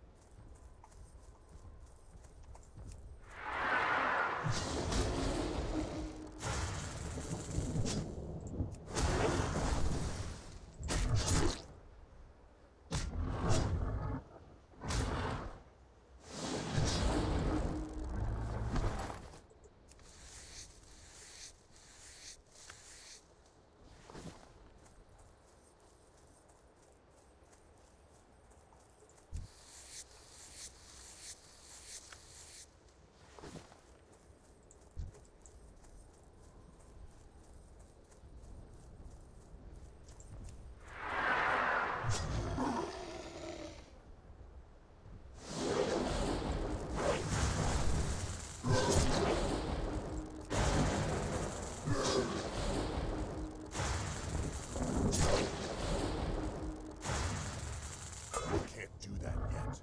I can't do that yet.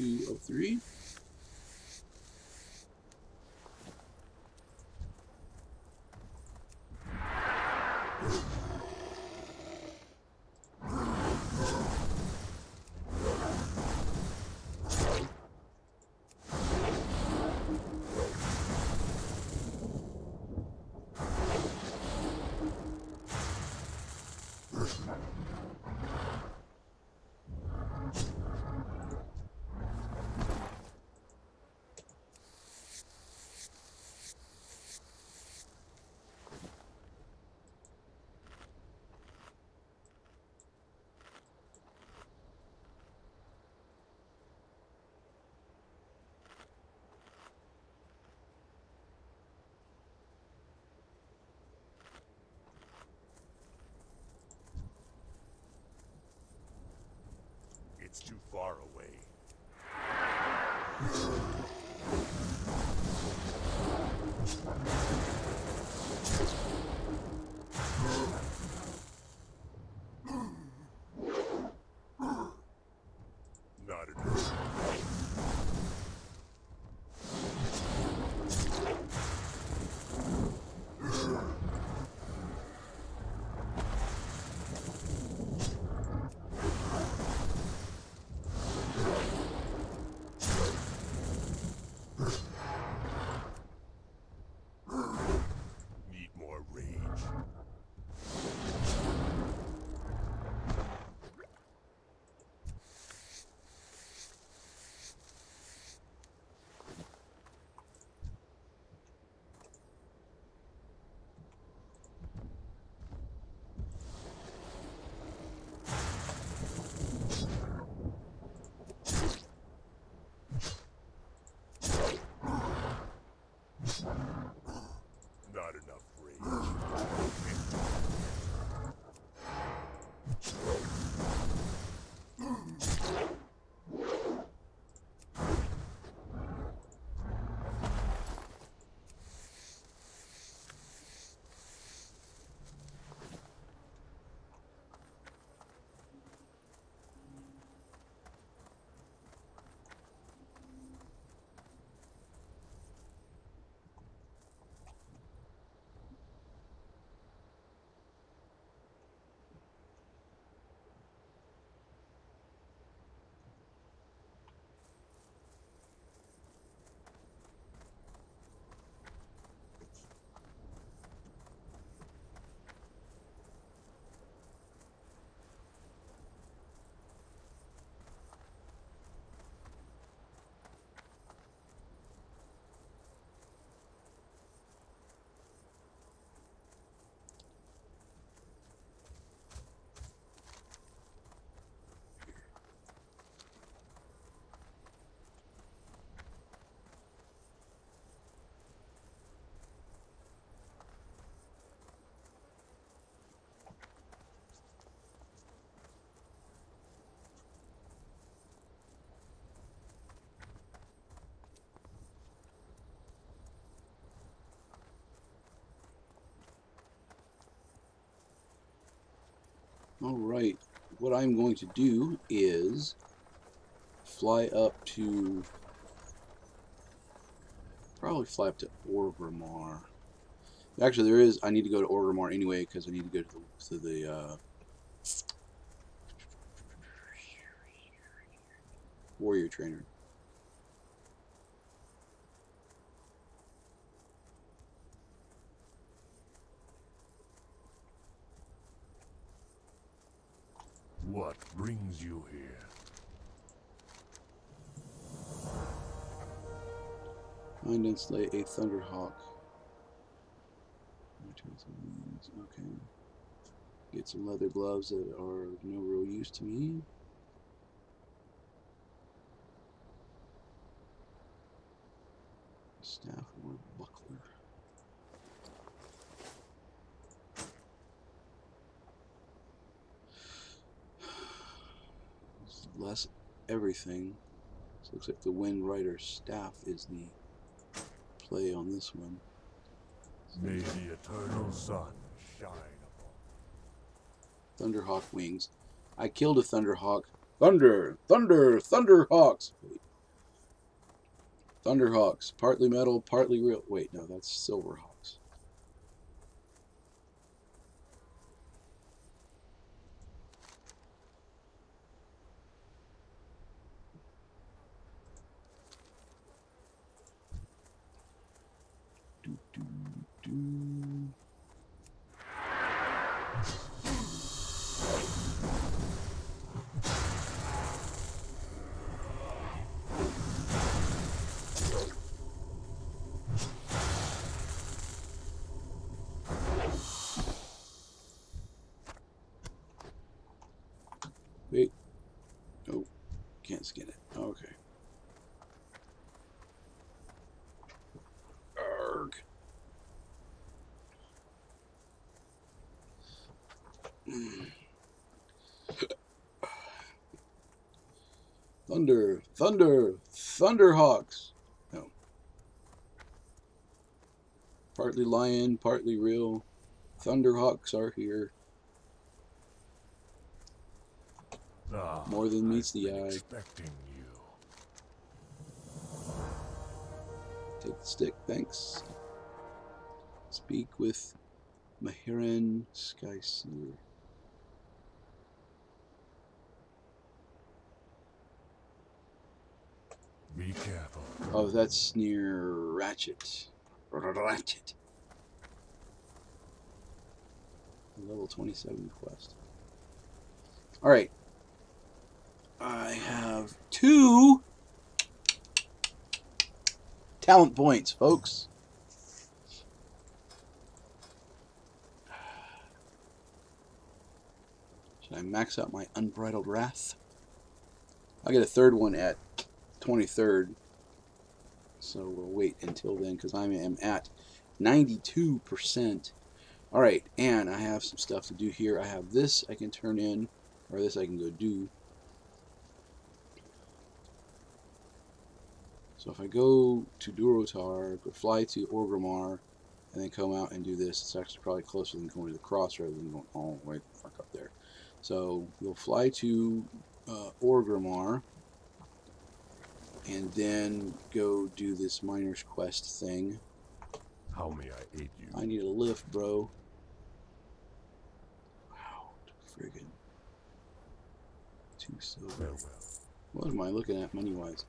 Two of three. It's too far away. All right. What I'm going to do is fly up to probably fly up to Orgrimmar. Actually, there is. I need to go to Orgrimmar anyway because I need to go to the, to the uh, warrior trainer. What brings you here? Find and slay a Thunderhawk. Okay. Get some leather gloves that are of no real use to me. Staff or buckler. Everything. So looks like the Wind Rider staff is the play on this one. May the eternal sun shine upon. Thunderhawk wings. I killed a Thunderhawk. Thunder! Thunder! Thunderhawks! Wait. Thunderhawks. Partly metal, partly real. Wait, no, that's Silverhawks. Thank you. Thunder, thunder, thunderhawks. No. Partly lion, partly real. Thunderhawks are here. Ah, More than meets I've the eye. Expecting you. Take the stick, thanks. Speak with Mahren Skyseer. Be careful. Oh, that's near Ratchet. Ratchet. Level 27 quest. Alright. I have two talent points, folks. Should I max out my unbridled wrath? I'll get a third one at 23rd. So we'll wait until then because I am at 92%. Alright, and I have some stuff to do here. I have this I can turn in, or this I can go do. So if I go to Durotar, go fly to Orgrimmar, and then come out and do this, it's actually probably closer than going to the cross rather than going all the way up there. So we'll fly to uh, Orgrimmar, and then go do this miner's quest thing. How may I aid you? I need a lift, bro. Wow, friggin' two silver. Farewell. What am I looking at money wise?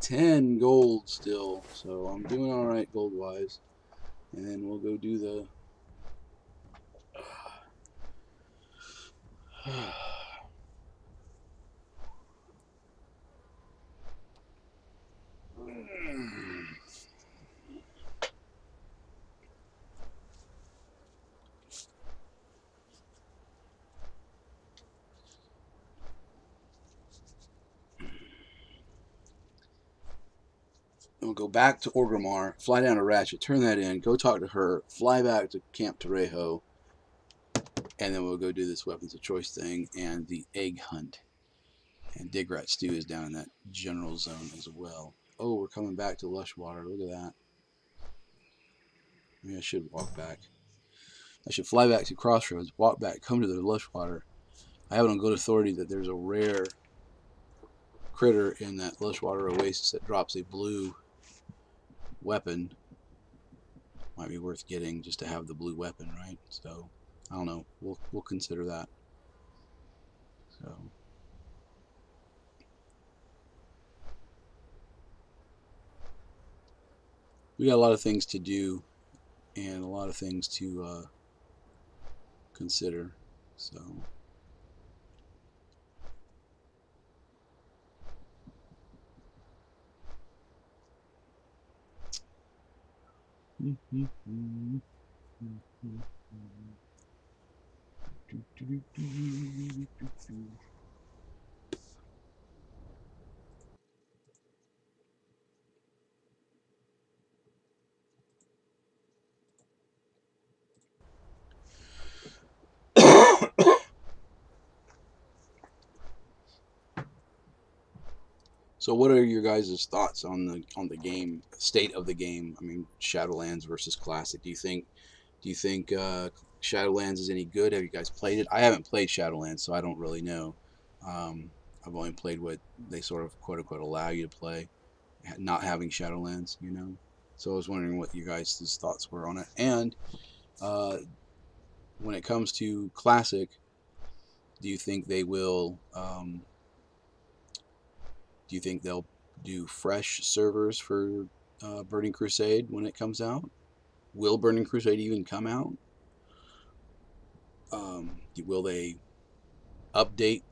Ten gold still, so I'm doing all right gold wise. And then we'll go do the. We'll go back to Orgrimmar, fly down to Ratchet, turn that in, go talk to her, fly back to Camp Taurajo, and then we'll go do this weapons of choice thing and the egg hunt. And Digrat Stew is down in that general zone as well. Oh, we're coming back to Lushwater. Look at that. Maybe I should walk back. I should fly back to Crossroads, walk back, come to the Lushwater, I have it on good authority that there's a rare critter in that Lushwater Oasis that drops a blue weapon. Might be worth getting just to have the blue weapon, right? So I don't know. We'll we'll consider that. So. We got a lot of things to do and a lot of things to uh, consider. So. So, what are your guys' thoughts on the on the game state of the game? I mean, Shadowlands versus Classic. Do you think do you think uh, Shadowlands is any good? Have you guys played it? I haven't played Shadowlands, so I don't really know. Um, I've only played what they sort of quote unquote allow you to play, not having Shadowlands, you know. So I was wondering what you guys' thoughts were on it. And uh, when it comes to Classic, do you think they will? Um, do you think they'll do fresh servers for uh, Burning Crusade when it comes out? Will Burning Crusade even come out? Um, will they update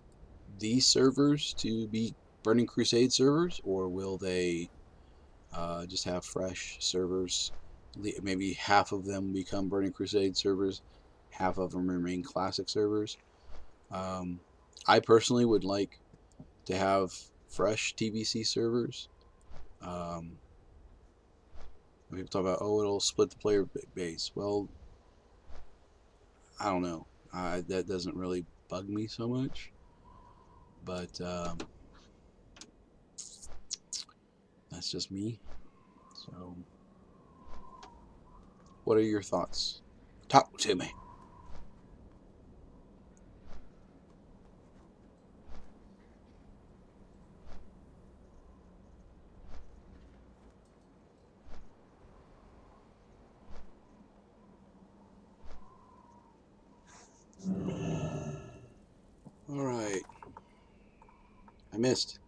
these servers to be Burning Crusade servers, or will they uh, just have fresh servers? Maybe half of them become Burning Crusade servers, half of them remain classic servers. Um, I personally would like to have fresh TBC servers. Um, people talk about, oh, it'll split the player base. Well, I don't know. I, that doesn't really bug me so much. But um, that's just me. So, what are your thoughts? Talk to me. All right. I missed.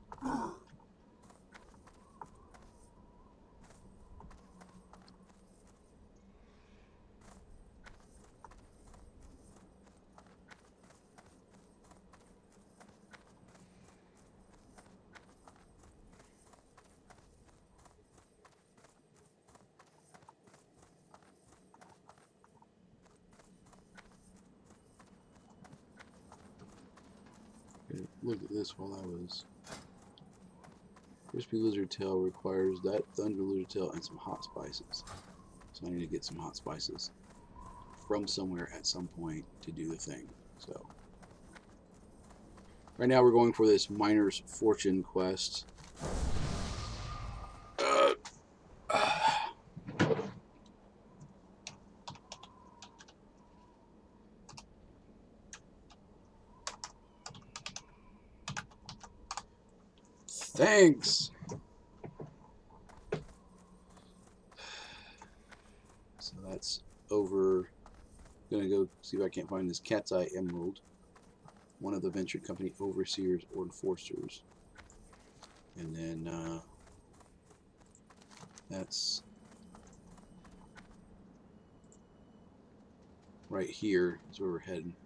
Look at this while I was. Crispy lizard tail requires that thunder lizard tail and some hot spices. So I need to get some hot spices from somewhere at some point to do the thing. So right now we're going for this miner's fortune quest. So that's over. I'm Gonna go see if I can't find this cat's eye emerald. One of the venture company overseers or enforcers. And then uh, that's right here is where we're heading.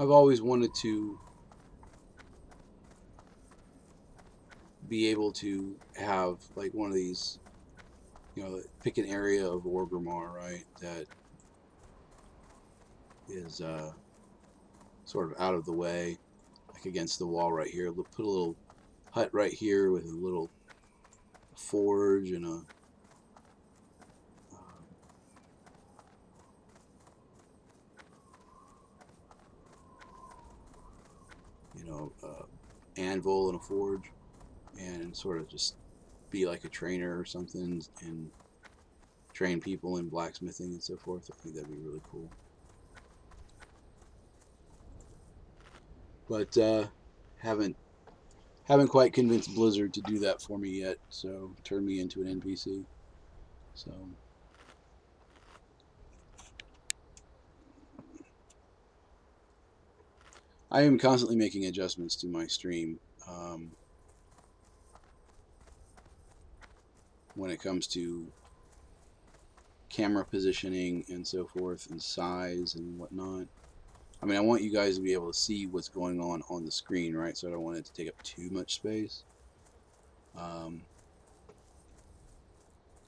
I've always wanted to be able to have like one of these, you know, pick an area of Orgrimmar, right, that is uh, sort of out of the way, like against the wall right here. Put a little hut right here with a little forge and a you know, uh, anvil and a forge, and sort of just be like a trainer or something and train people in blacksmithing and so forth. I think that'd be really cool. But uh, haven't haven't quite convinced Blizzard to do that for me yet. So turn me into an NPC. So. I am constantly making adjustments to my stream um, when it comes to camera positioning and so forth and size and whatnot. I mean, I want you guys to be able to see what's going on on the screen, right? So I don't want it to take up too much space. Um,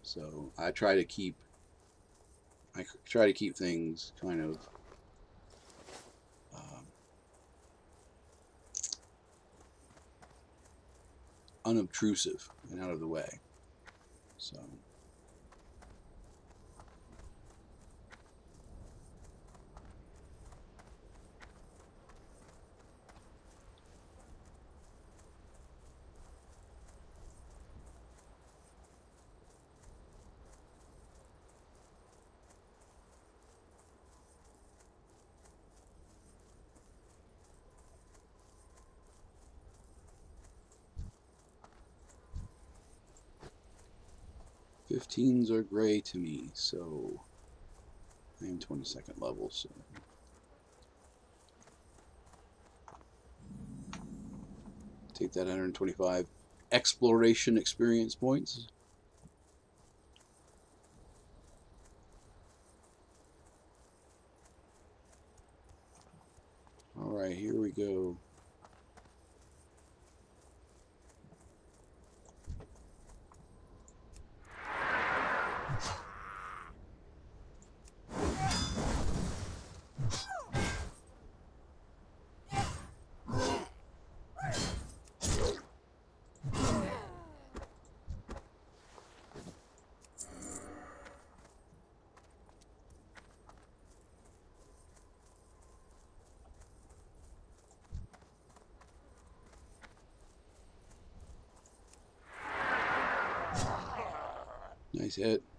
so I try to keep I try to keep things kind of unobtrusive and out of the way. So. Fifteens are gray to me, so I am 22nd level, so. Take that 125 exploration experience points. Alright, here we go. Nice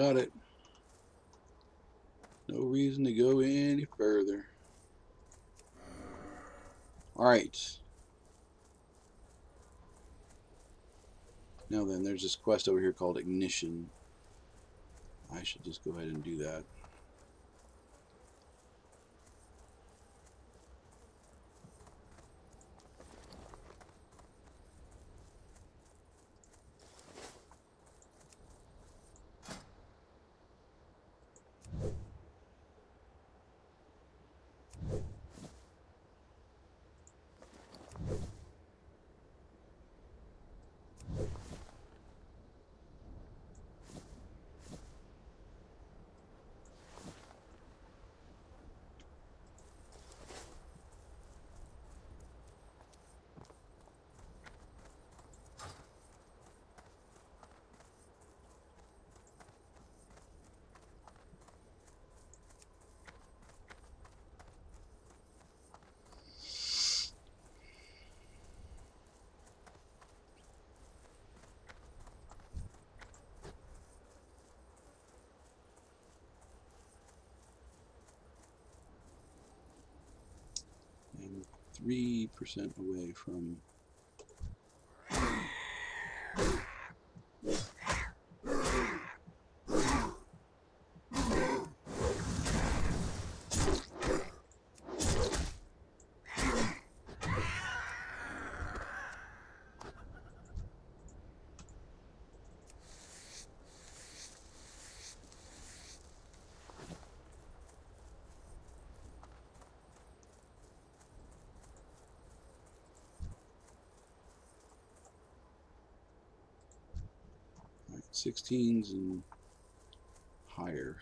Got it. No reason to go any further. Alright. Now then, there's this quest over here called Ignition. I should just go ahead and do that. I'm 3% away from 16s and higher.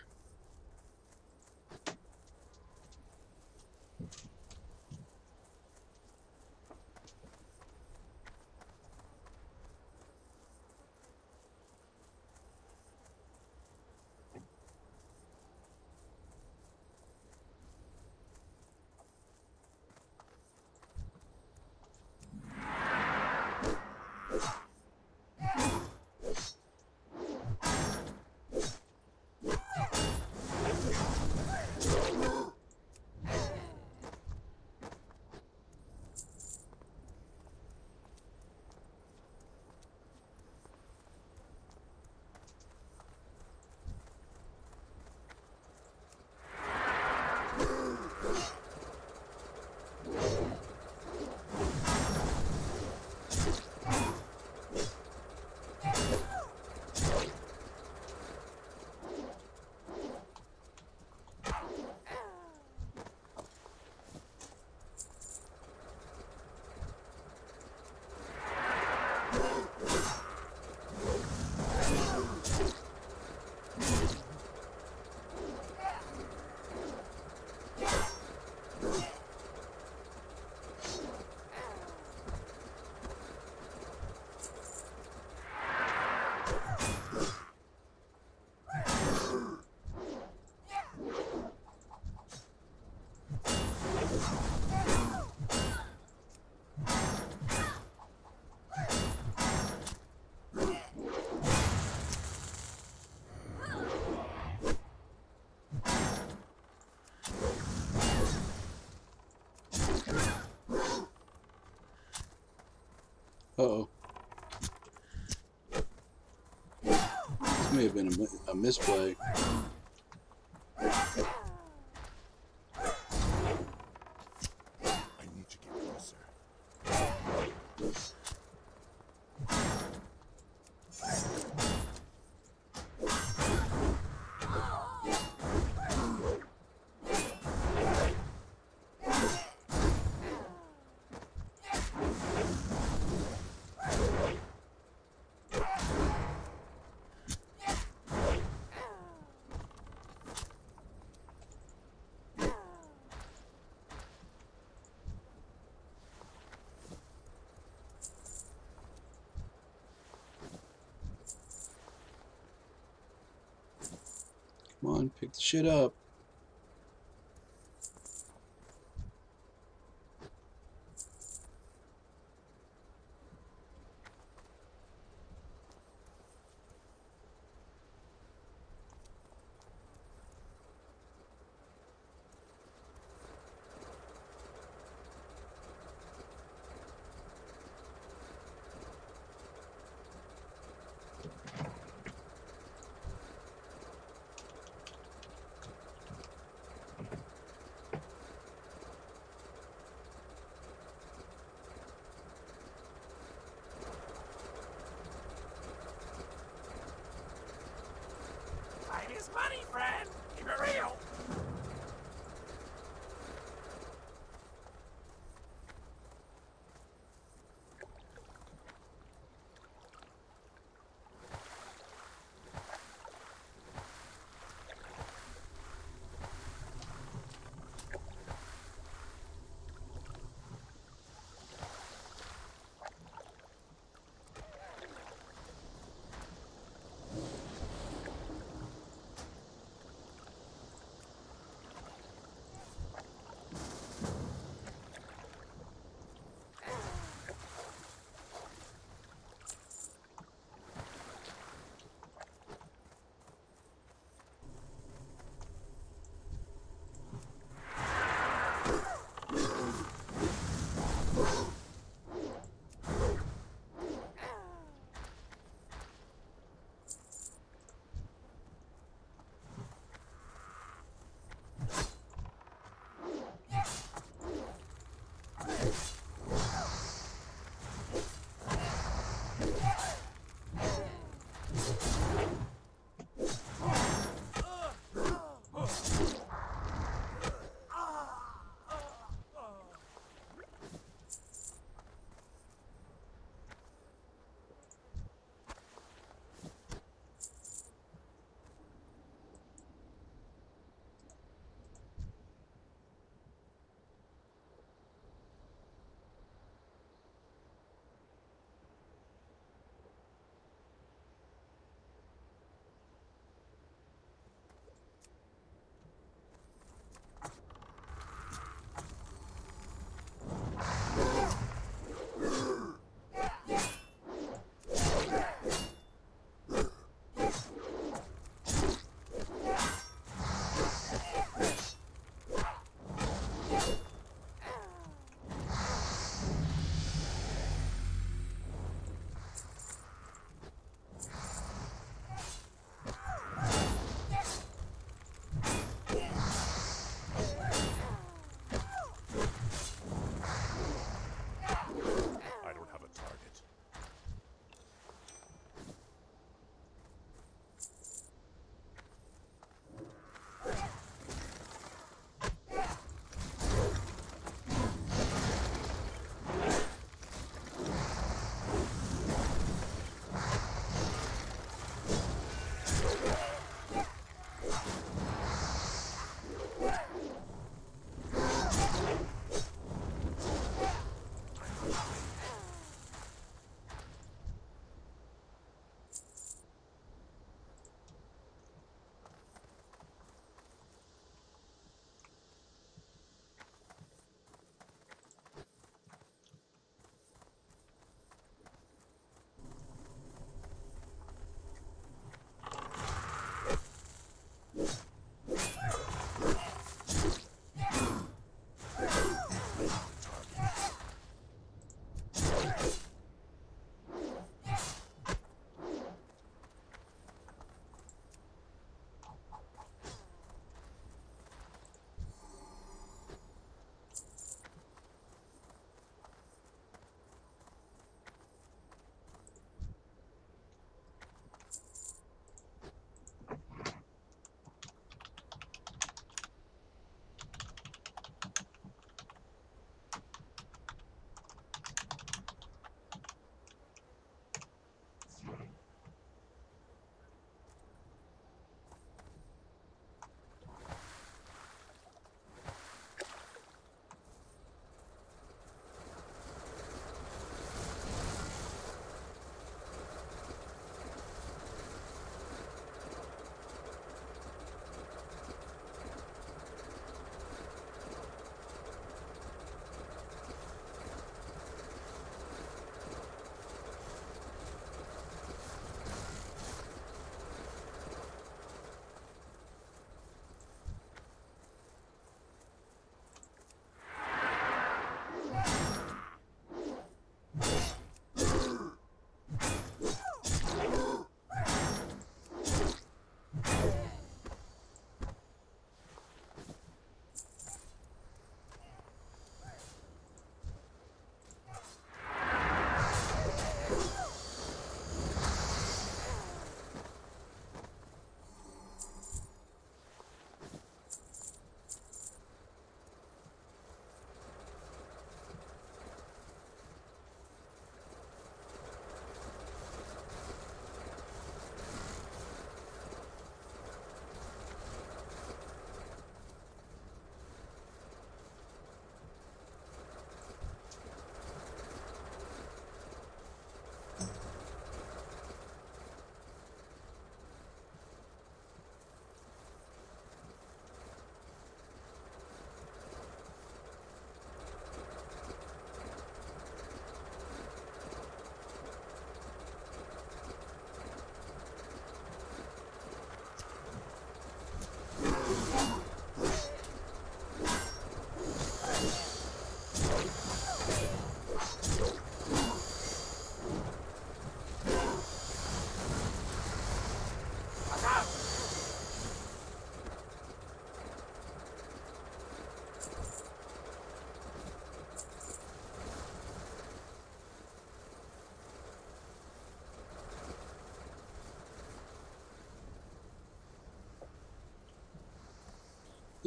Uh-oh. This may have been a, a misplay. Come on, pick the shit up. Friend.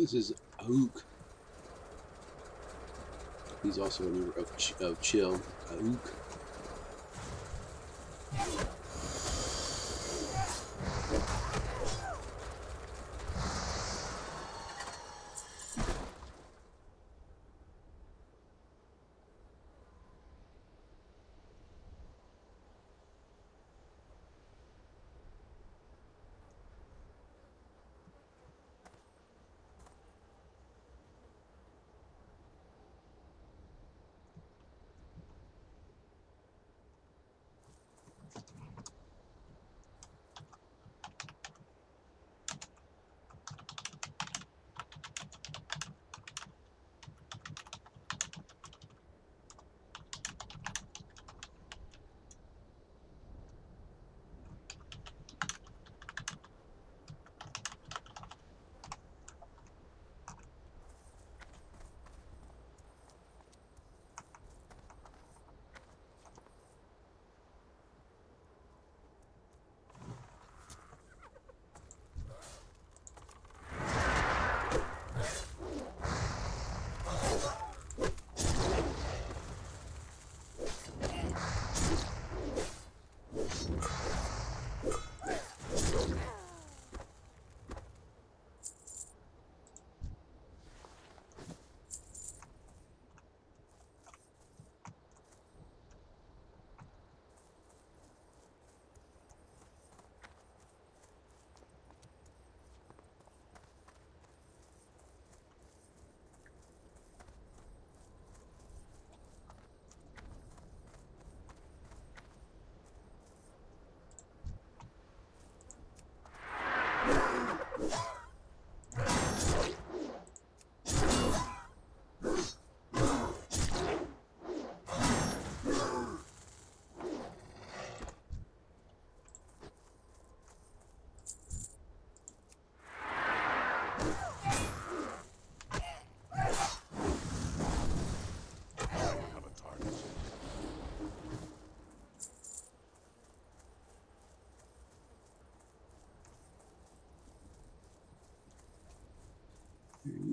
This is Ook. He's also a member of, Ch- of Chill. Ook.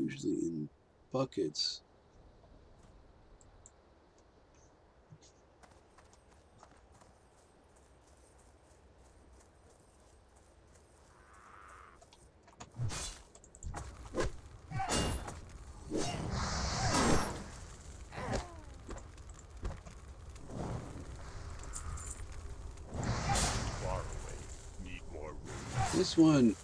Usually in buckets. Far away. Need more room. This one.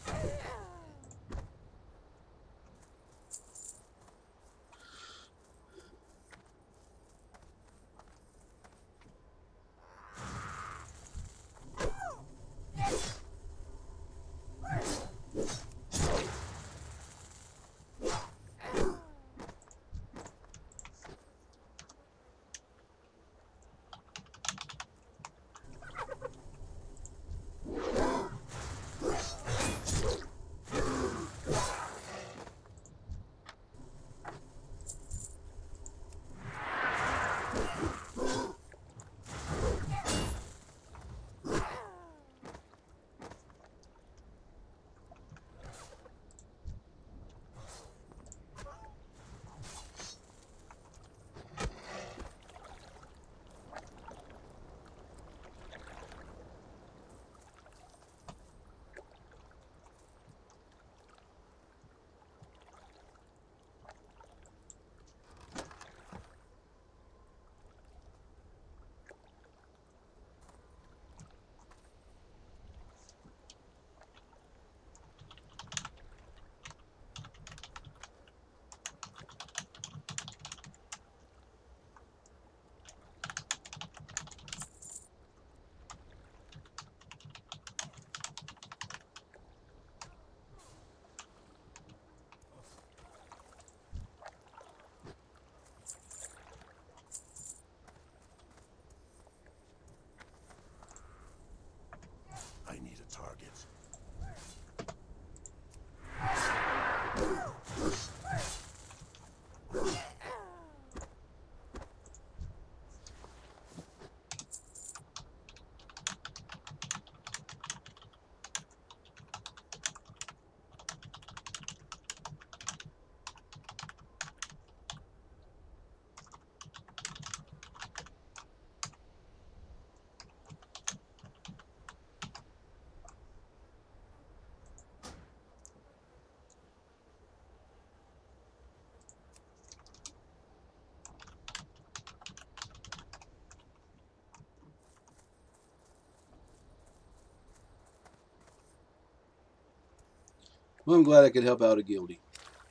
Well, I'm glad I could help out a guildie.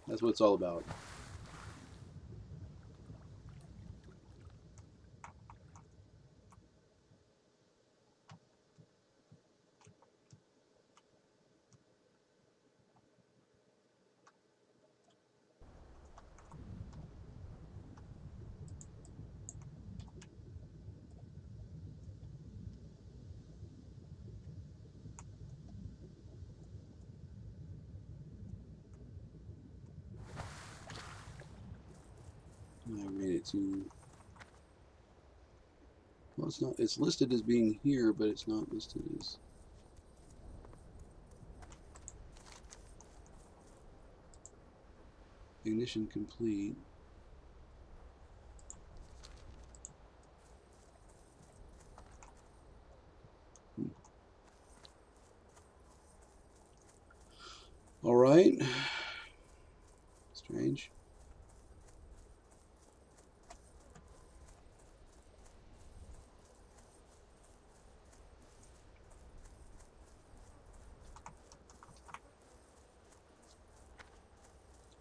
That's what it's all about. I made it to. Well, it's not. It's listed as being here, but it's not listed as. Ignition complete. Hmm. All right. Strange.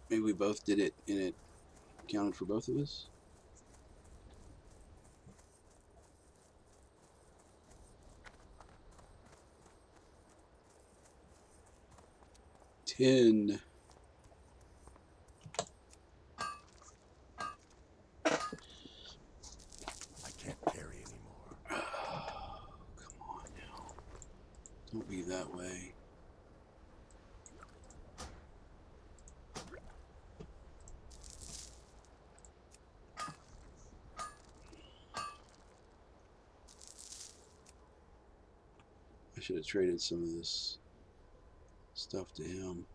Maybe we both did it and it counted for both of us. Ten. I can't carry anymore. Come on now. Don't be that way. I should have traded some of this stuff to him.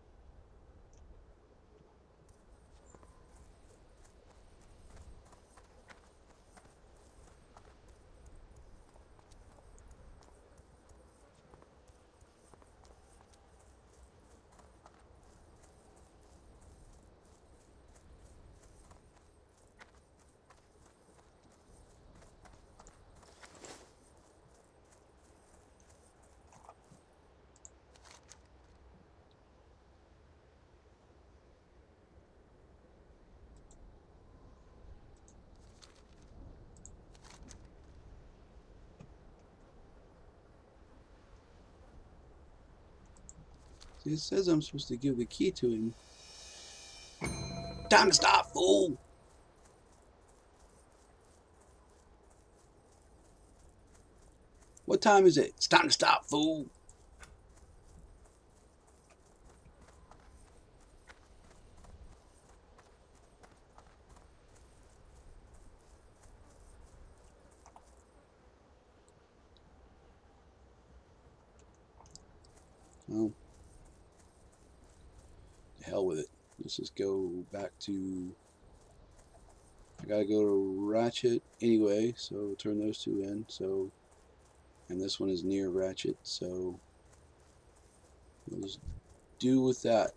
It says I'm supposed to give the key to him. Time to stop, fool! What time is it? It's time to stop, fool! Well, to hell with it. Let's just go back to. I gotta go to Ratchet anyway, so turn those two in. So, and this one is near Ratchet, so we'll just do with that.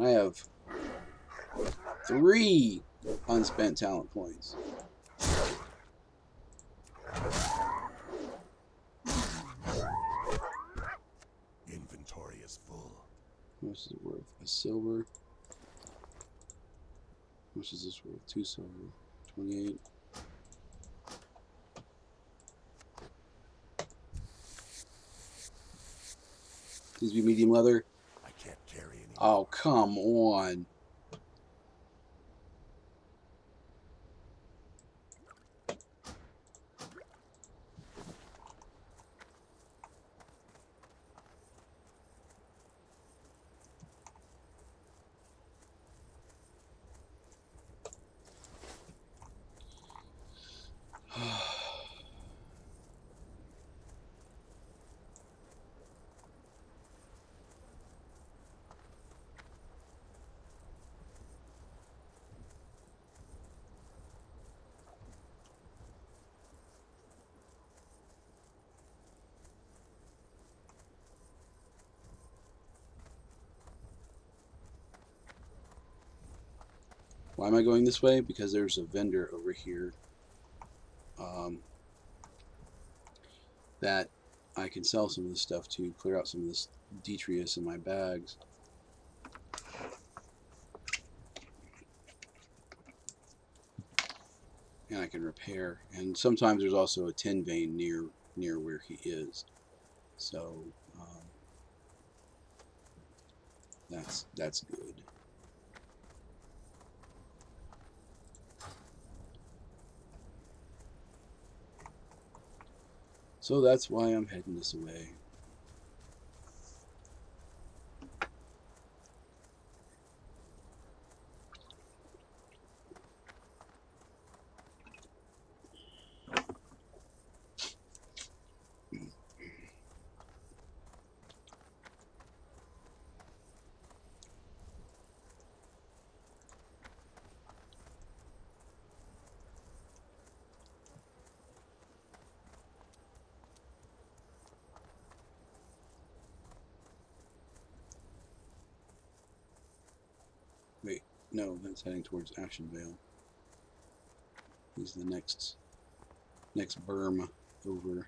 I have three unspent talent points. Inventory is full. How much is it worth? A silver. How much is this worth? Two silver. 28. Please be medium leather. I can't carry anymore. Oh, come on. Am I going this way? Because there's a vendor over here. Um, that I can sell some of this stuff to clear out some of this detritus in my bags. And I can repair. And sometimes there's also a tin vein near near where he is. So um, that's that's good. So that's why I'm heading this way. That's heading towards Ashenvale. He's the next next berm over.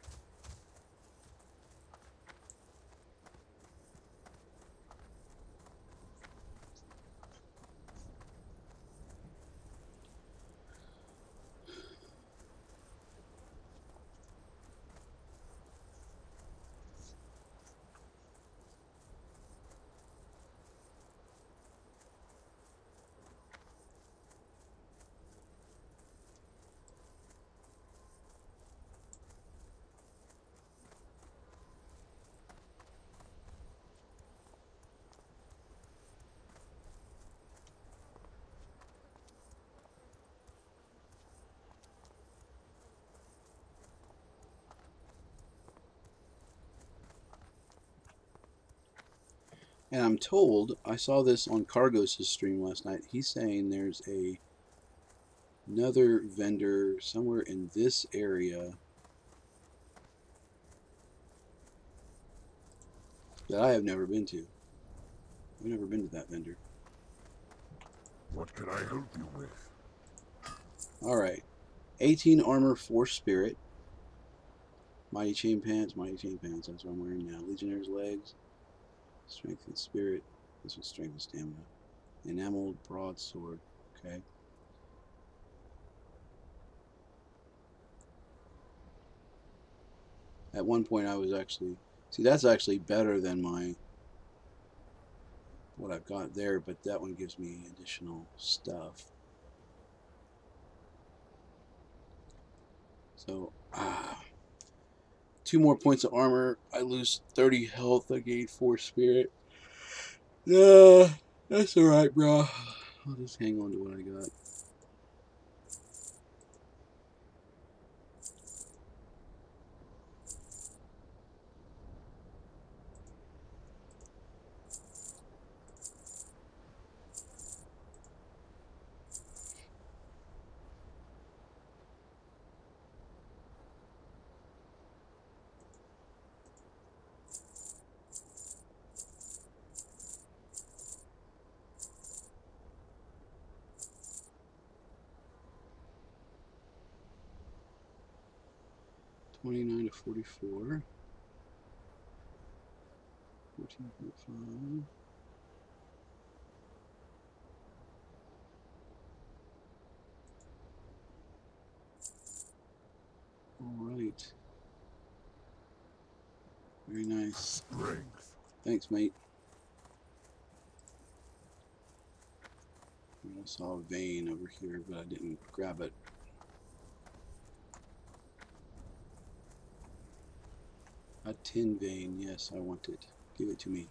And I'm told, I saw this on Cargos' stream last night. He's saying there's a another vendor somewhere in this area that I have never been to. I've never been to that vendor. What can I help you with? Alright. 18 armor, 4 spirit. Mighty chain pants, mighty chain pants. That's what I'm wearing now. Legionnaire's legs. Strength and spirit. This was strength and stamina. Enameled broadsword. Okay. At one point I was actually see that's actually better than my what I've got there, but that one gives me additional stuff. So ah two more points of armor. I lose 30 health. I gain 4 spirit. Yeah, that's alright, bro. I'll just hang on to what I got. Twenty-nine to forty-four. Fourteen point five. All right. Very nice. Strength. Thanks, mate. I saw a vein over here, but I didn't grab it. A tin vein, yes, I want it. Give it to me.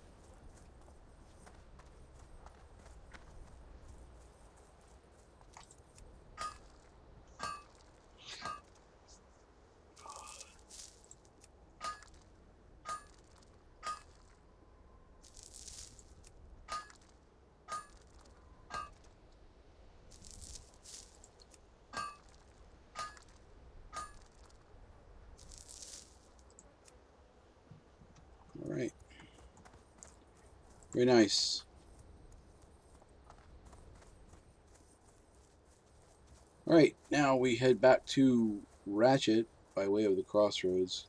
All right. Very nice. All right, now we head back to Ratchet by way of the crossroads.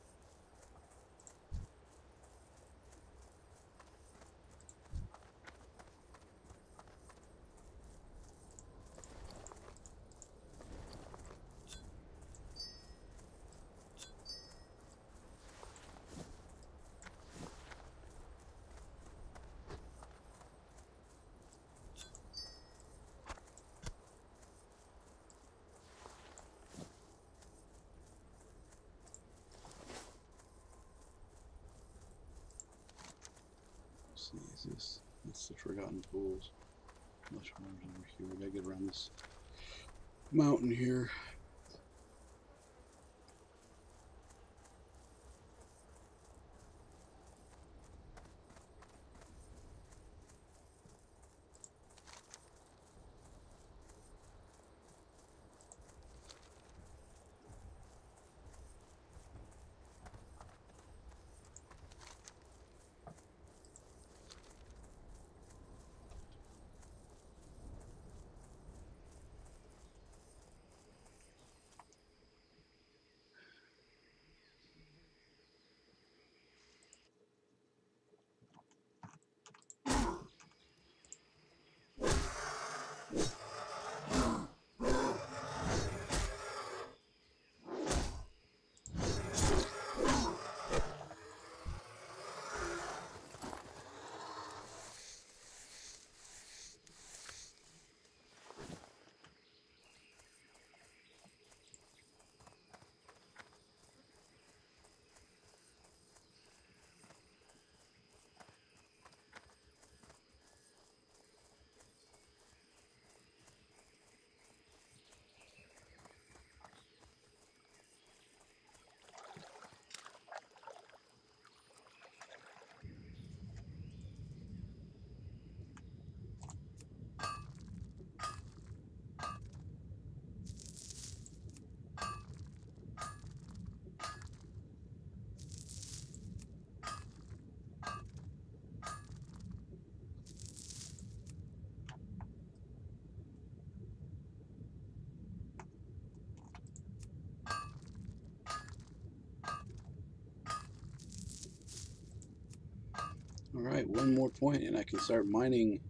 All right, one more point and I can start mining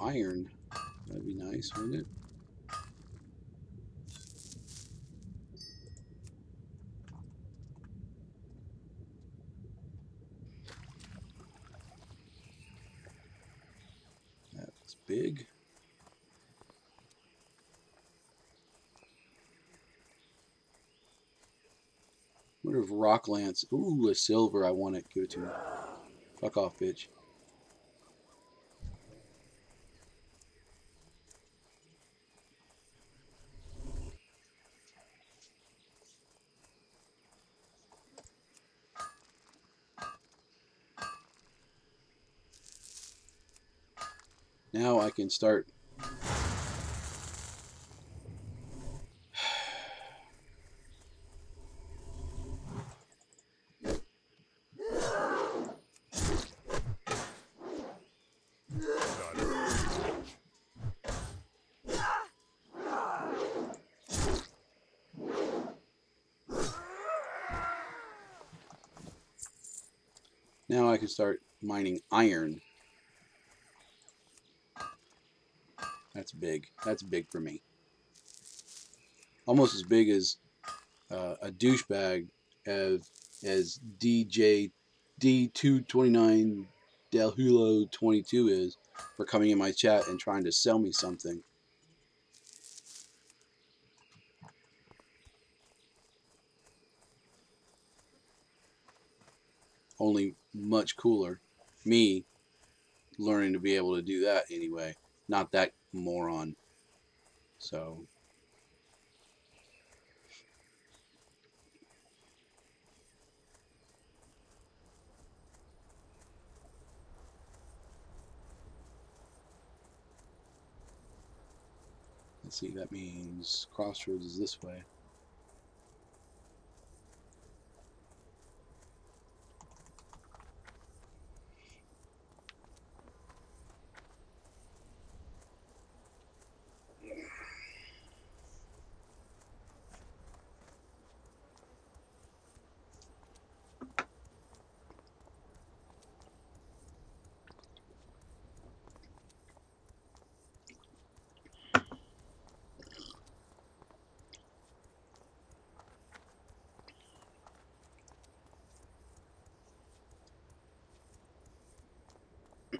iron. That'd be nice, wouldn't it? That's big. Wonder if Rocklands. Ooh, a silver. I want it. Give it to me. Fuck off, bitch. Now I can start Now I can start mining iron. That's big. That's big for me. Almost as big as uh, a douchebag as as DJ D229 Del Hulo 22 is for coming in my chat and trying to sell me something. Only much cooler. Me learning to be able to do that anyway. Not that moron. So let's see, that means crossroads is this way.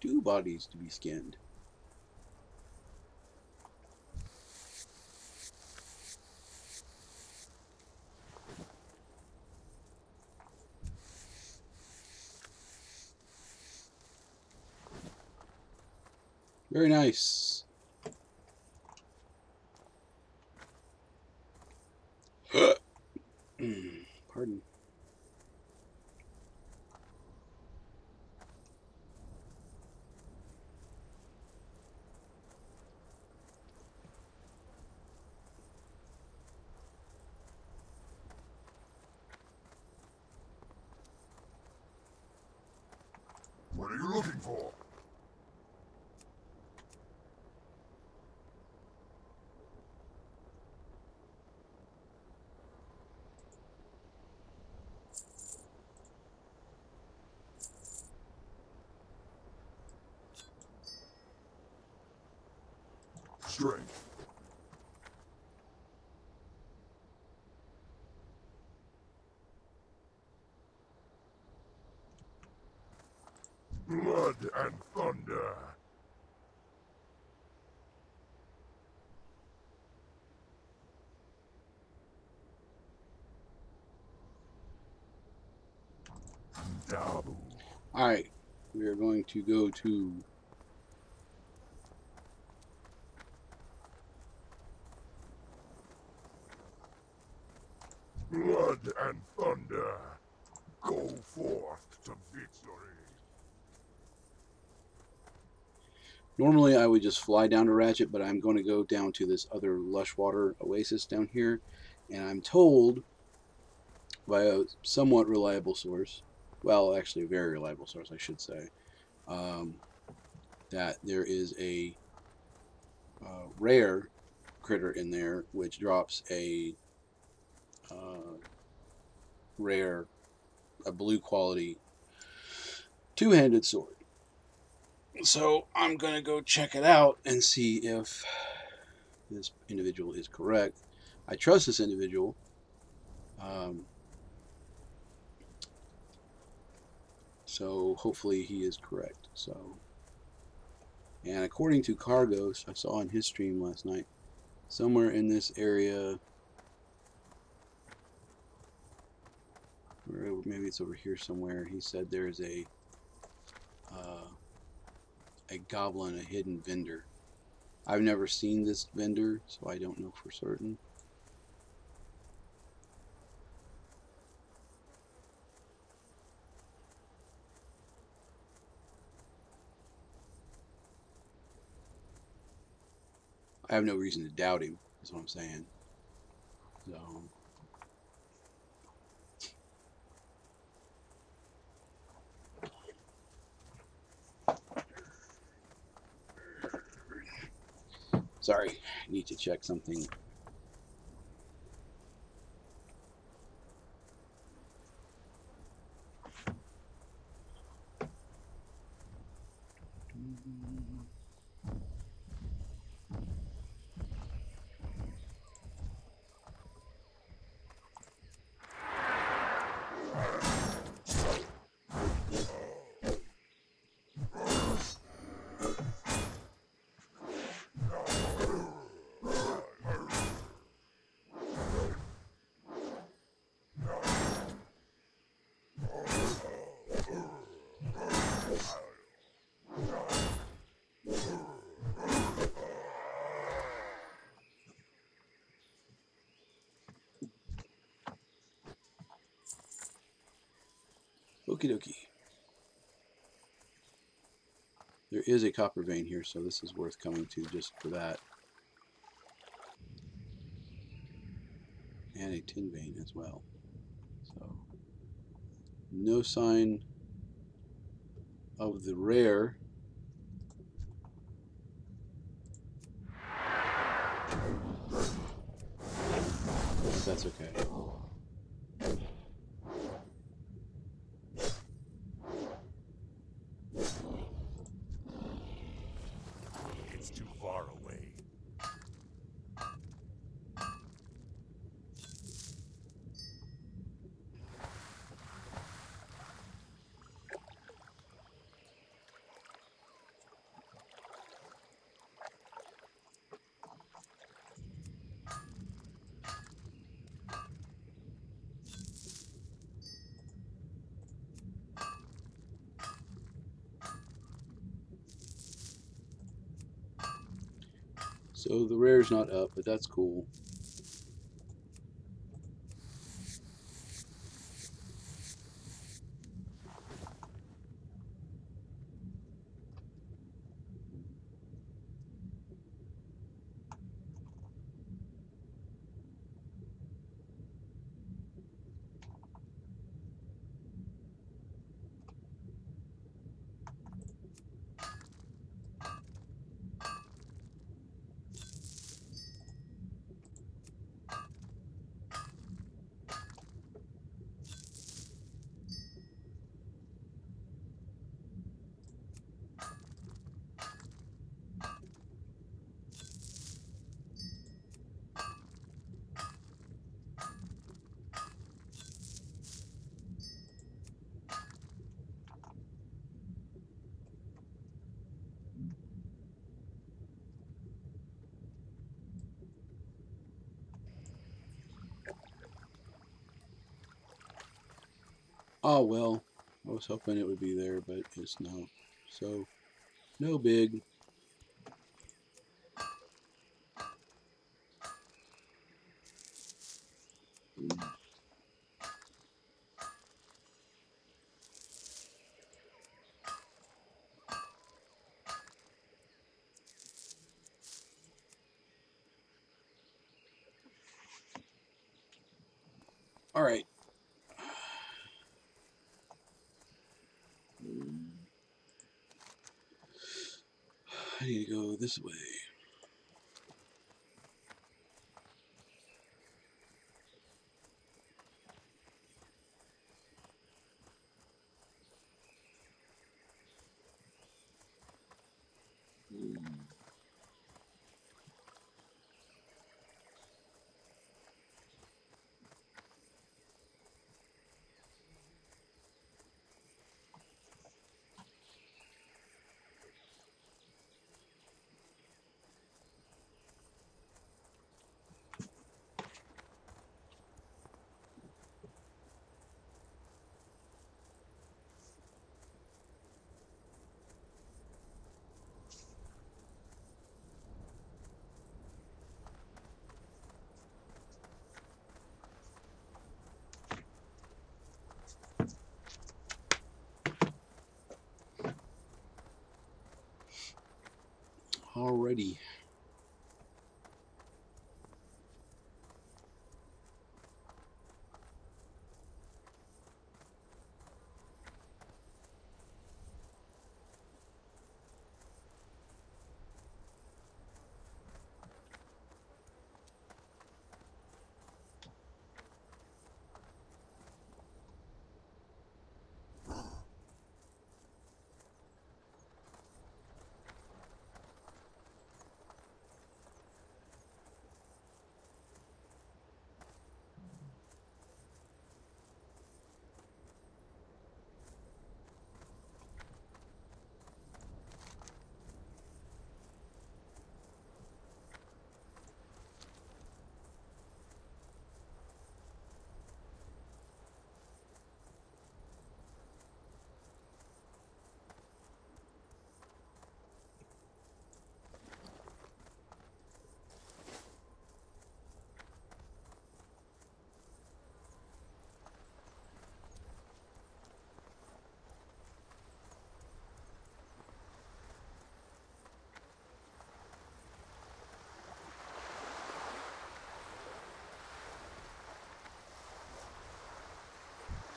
Two bodies to be skinned. Very nice. Pardon. What are you looking for? Strength. Blood and thunder. Dabu. Alright, we are going to go to Blood and thunder. Go forth to victory. Normally, I would just fly down to Ratchet, but I'm going to go down to this other Lushwater oasis down here, and I'm told by a somewhat reliable source, well, actually a very reliable source, I should say, um, that there is a uh, rare critter in there which drops a uh, rare, a blue quality two-handed sword. So I'm going to go check it out and see if this individual is correct. I trust this individual. Um, so hopefully he is correct. So, and according to Cargos, I saw in his stream last night, somewhere in this area, maybe it's over here somewhere, he said there is a uh, a goblin, a hidden vendor. I've never seen this vendor, so I don't know for certain. I have no reason to doubt him, is what I'm saying. So. Sorry, I need to check something. Okie dokie. There is a copper vein here, so this is worth coming to just for that. And a tin vein as well. So, no sign of the rare. That's okay. It's too far away. So the rare's not up, but that's cool. Oh well, I was hoping it would be there, but it's not. So, no big. All right. I need to go this way. Alrighty.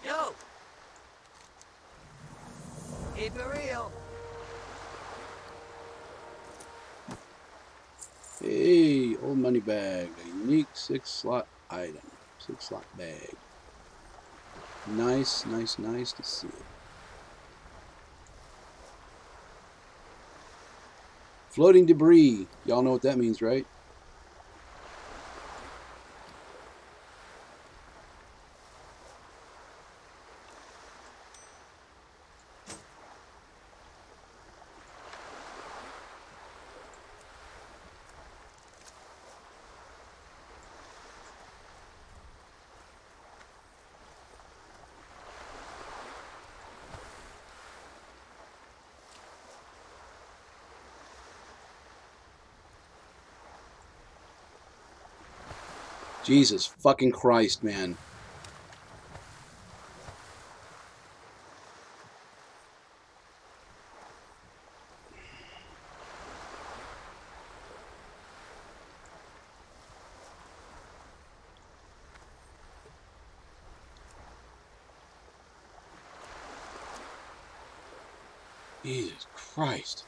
Yo! Keep it real. Hey, old money bag, a unique six slot item, six slot bag. Nice, nice, nice to see it. Floating debris. Y'all know what that means, right? Jesus fucking Christ, man. Jesus Christ.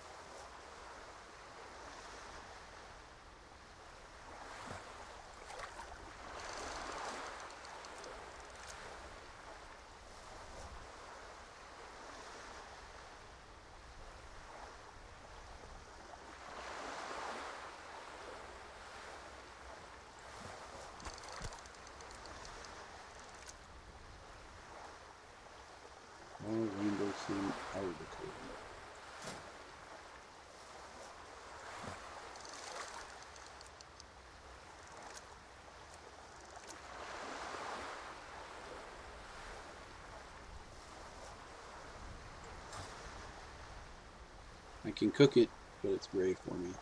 Oh, rainbow fin albacore. I can cook it, but it's gray for me.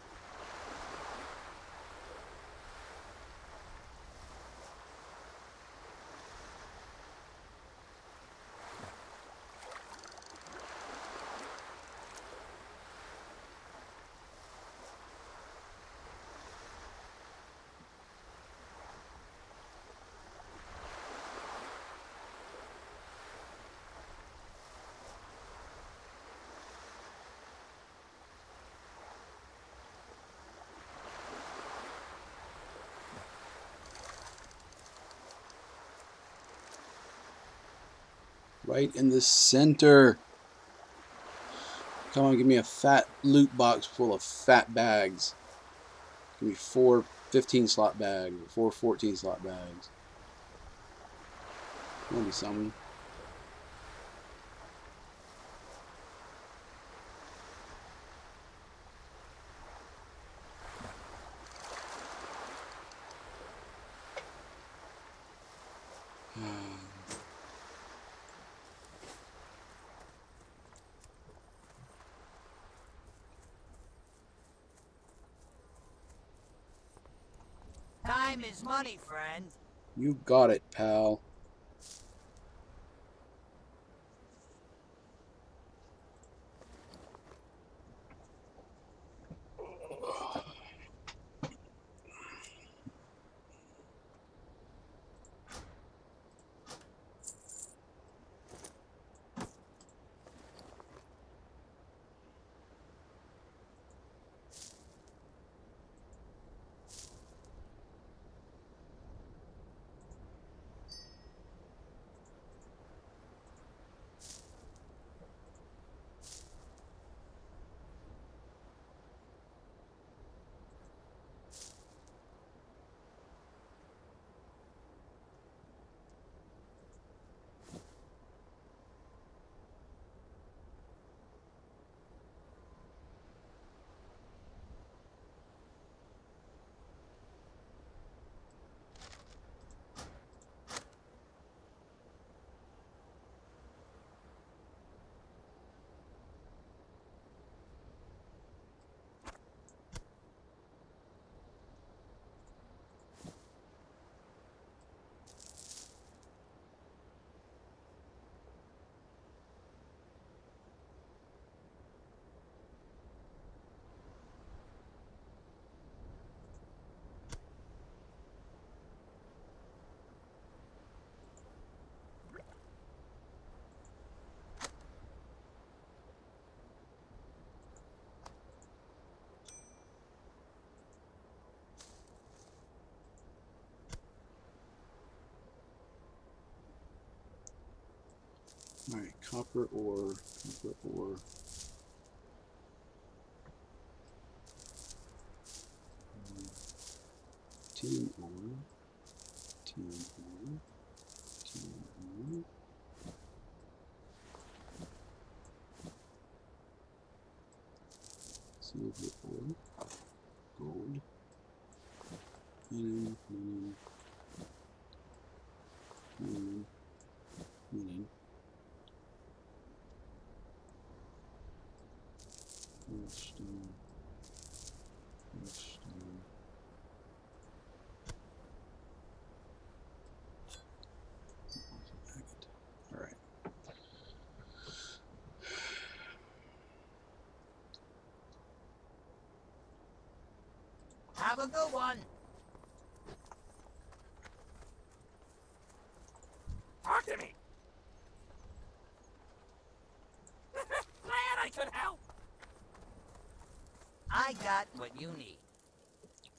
Right in the center. Come on, give me a fat loot box full of fat bags. Give me four 15 slot bags, four 14 slot bags. Maybe something. Time is money, friend. You got it, pal. Alright, copper ore, copper ore. Um, Tin ore, tin ore, tin ore. Silver ore, gold, mining, mining, mining, mining. Redstone. Redstone. Have a good one. Talk to me. Glad I could help. I got what you need.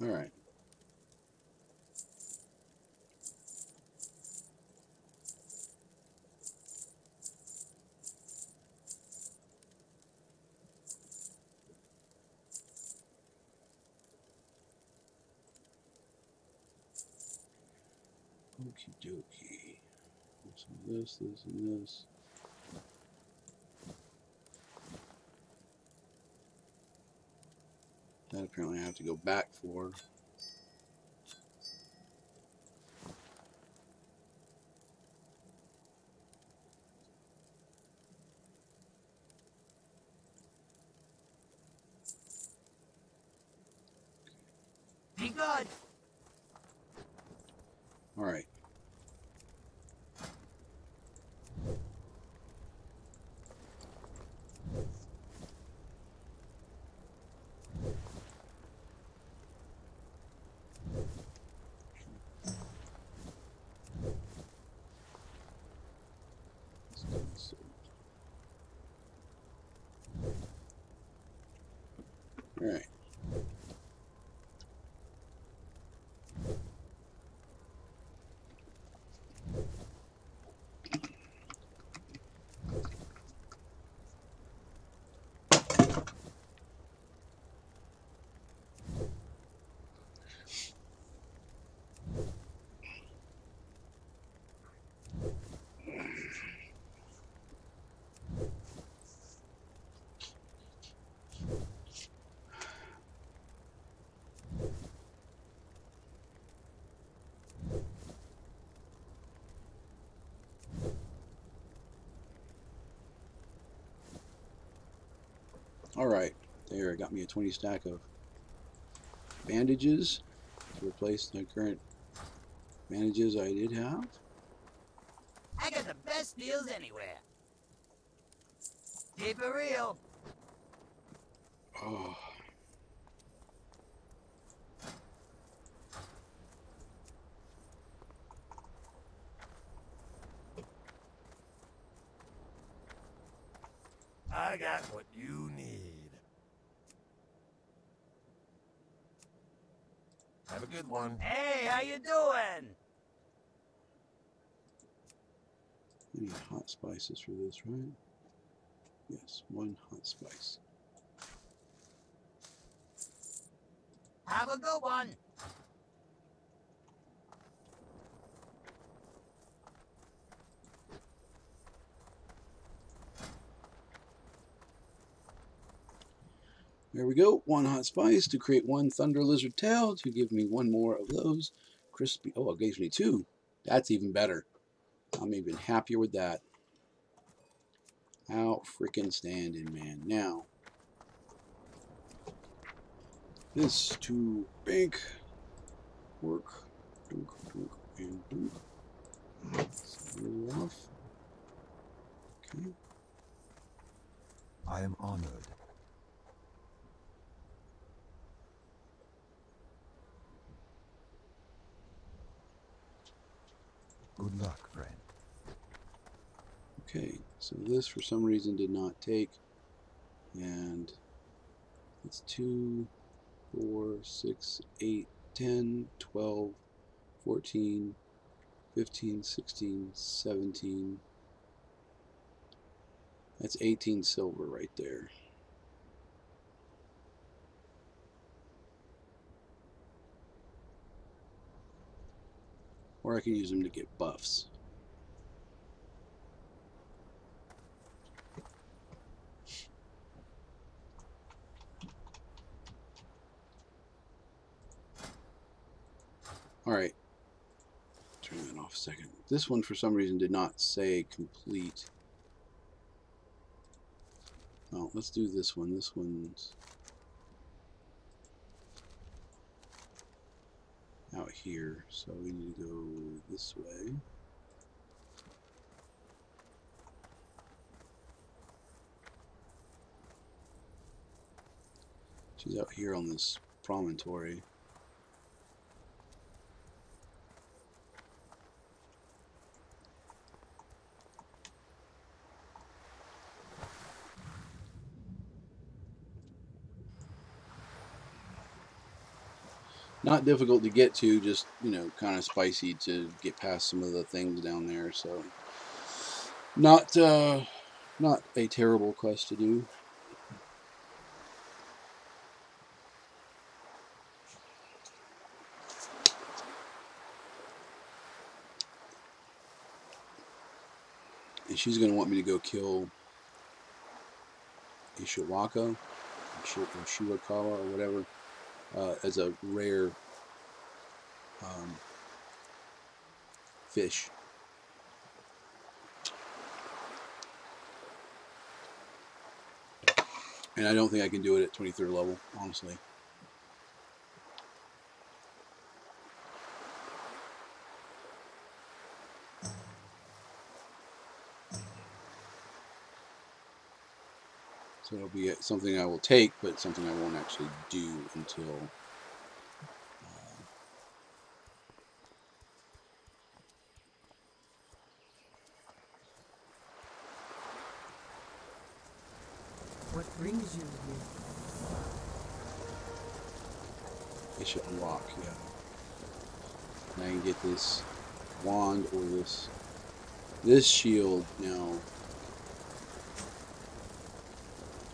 All right. This, this, and this. That apparently I have to go back for. Be good. All right. Let's do this. All right. All right, there, got me a 20 stack of bandages to replace the current bandages I did have. I got the best deals anywhere. Keep it real. Oh, I got what you need. Have a good one. Hey, how you doing? I need hot spices for this, right? Yes, one hot spice. Have a good one. There we go. One hot spice to create one thunder lizard tail to give me one more of those. Crispy. Oh, it gives me two. That's even better. I'm even happier with that. Out freaking standing, man. Now, this to bank work. Dunk, dunk, and dunk. Off. Okay. I am honored. Good luck, friend. Okay, so this for some reason did not take. And it's 2, 4, 6, 8, 10, 12, 14, 15, 16, 17. That's 18 silver right there. Or I can use them to get buffs. Alright. Turn that off a second. This one, for some reason, did not say complete. Oh, let's do this one. This one's out here, so we need to go this way. She's out here on this promontory. Not difficult to get to, just you know, kind of spicy to get past some of the things down there. So, not uh, not a terrible quest to do. And she's going to want me to go kill Ishawaka, or Shiwakawa, or whatever, uh, as a rare um, fish. And I don't think I can do it at 23rd level, honestly. So it'll be something I will take, but something I won't actually do until uh, What brings you here? it should unlock, yeah. Now I can get this wand or this this shield now.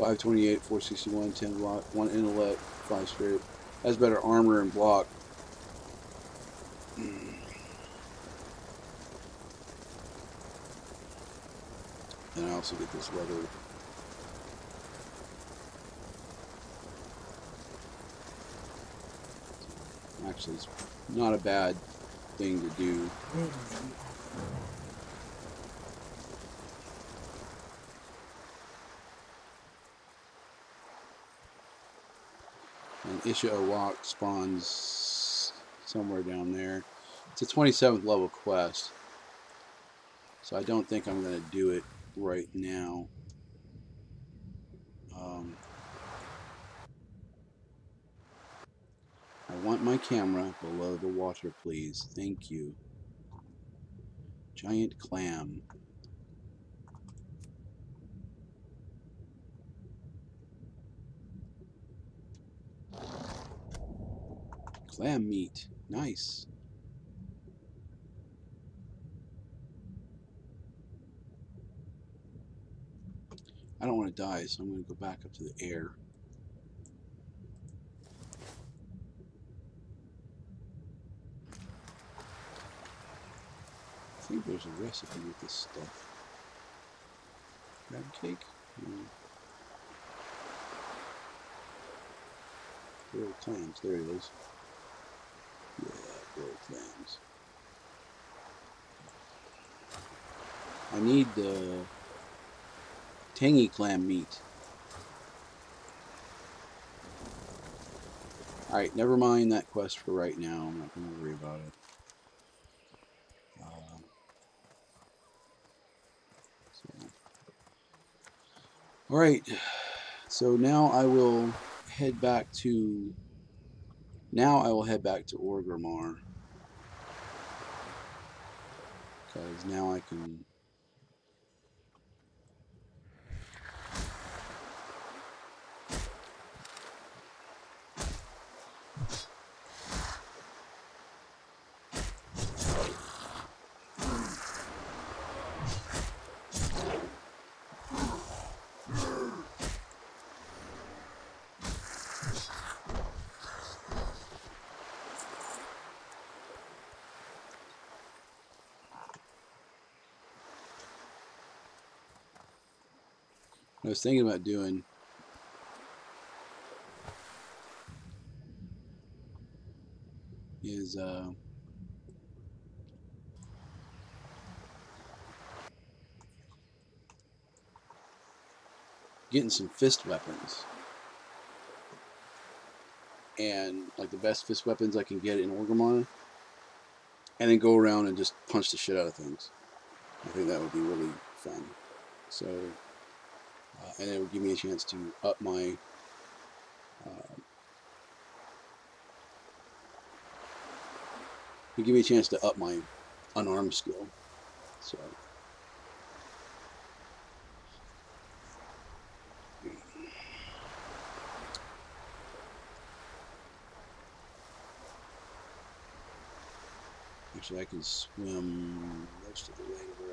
528, 461, 10 block, 1 intellect, 5 spirit. Has better armor and block. And I also get this leather. Actually, it's not a bad thing to do. Mm. Where is the afterlife? And Isha Awak spawns somewhere down there. It's a 27th level quest. So I don't think I'm going to do it right now. Um, I want my camera below the water, please. Thank you. Giant clam. Clam meat. Nice. I don't want to die, so I'm going to go back up to the air. I think there's a recipe with this stuff. Crab cake? Hmm. No. Grilled clams, there it is. I need the tangy clam meat. Alright, never mind that quest for right now. I'm not going to worry about it. Um. Alright, so now I will head back to... Now I will head back to Orgrimmar. Because now I can was thinking about doing is uh, getting some fist weapons and like the best fist weapons I can get in Orgrimmar and then go around and just punch the shit out of things. I think that would be really fun. So uh, and it would give me a chance to up my uh, it give me a chance to up my unarmed skill. So Actually, I can swim most of the way to where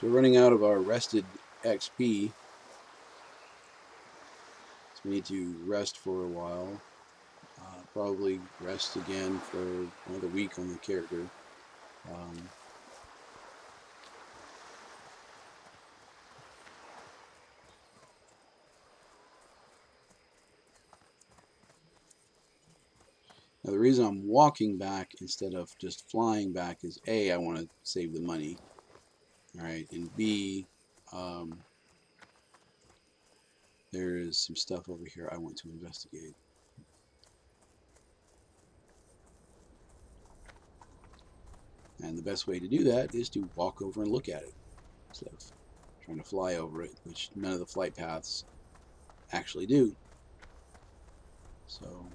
So we're running out of our rested XP. So we need to rest for a while. Uh, probably rest again for another week on the character. Um, now the reason I'm walking back instead of just flying back is A, I want to save the money. All right, and B, um, there is some stuff over here I want to investigate. And the best way to do that is to walk over and look at it instead of trying to fly over it, which none of the flight paths actually do. So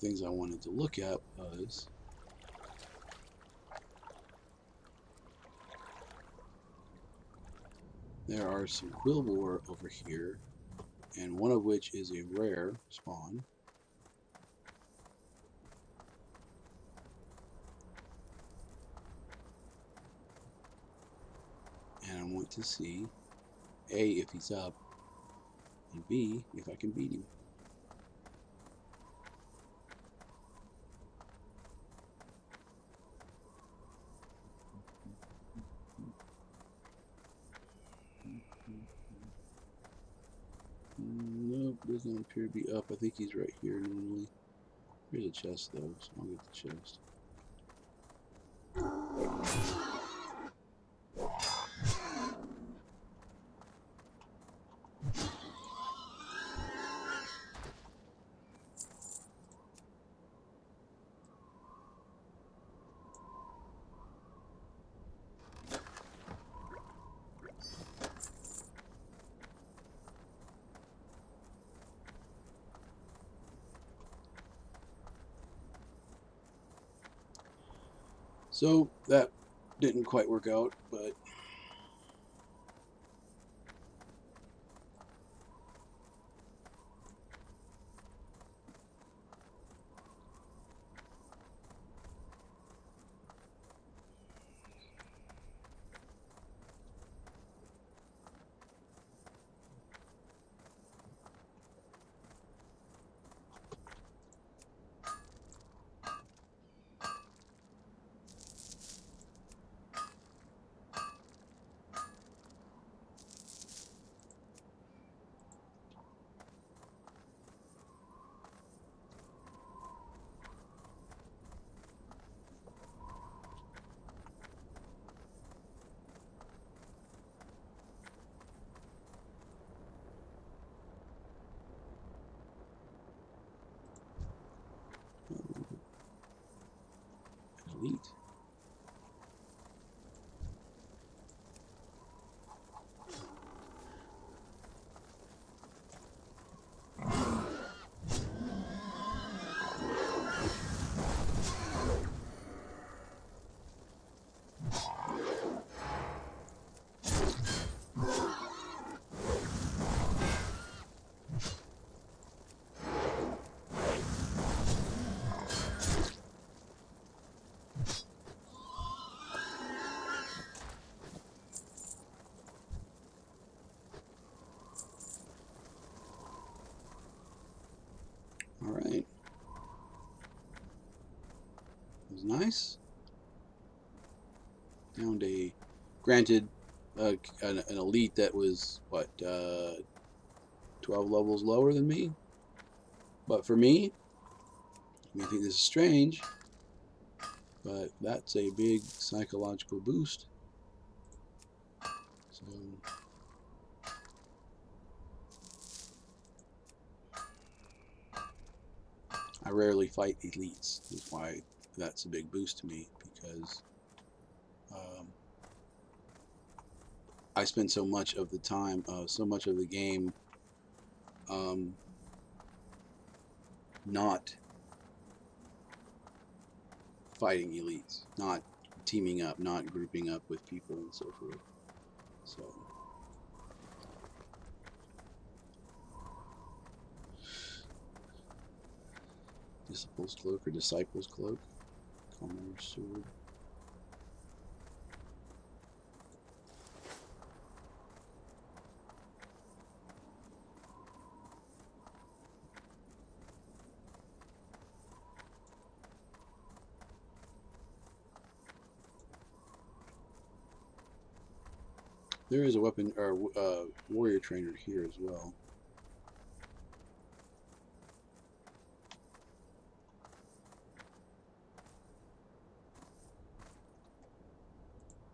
things I wanted to look at was there are some Quillboar over here, and one of which is a rare spawn. And I want to see A, if he's up, and B, if I can beat him. Nope, doesn't appear to be up. I think he's right here normally. Here's a chest though, so I'll get the chest. So that didn't quite work out, but Was nice. Found a, granted, uh, an, an elite that was what uh, 12 levels lower than me. But for me, you may think this is strange, but that's a big psychological boost. So. I rarely fight elites. That's why that's a big boost to me because um, I spend so much of the time, uh, so much of the game, um, not fighting elites, not teaming up, not grouping up with people and so forth. So. Disciples cloak or disciples cloak. Sword. There is a weapon or uh, warrior trainer here as well.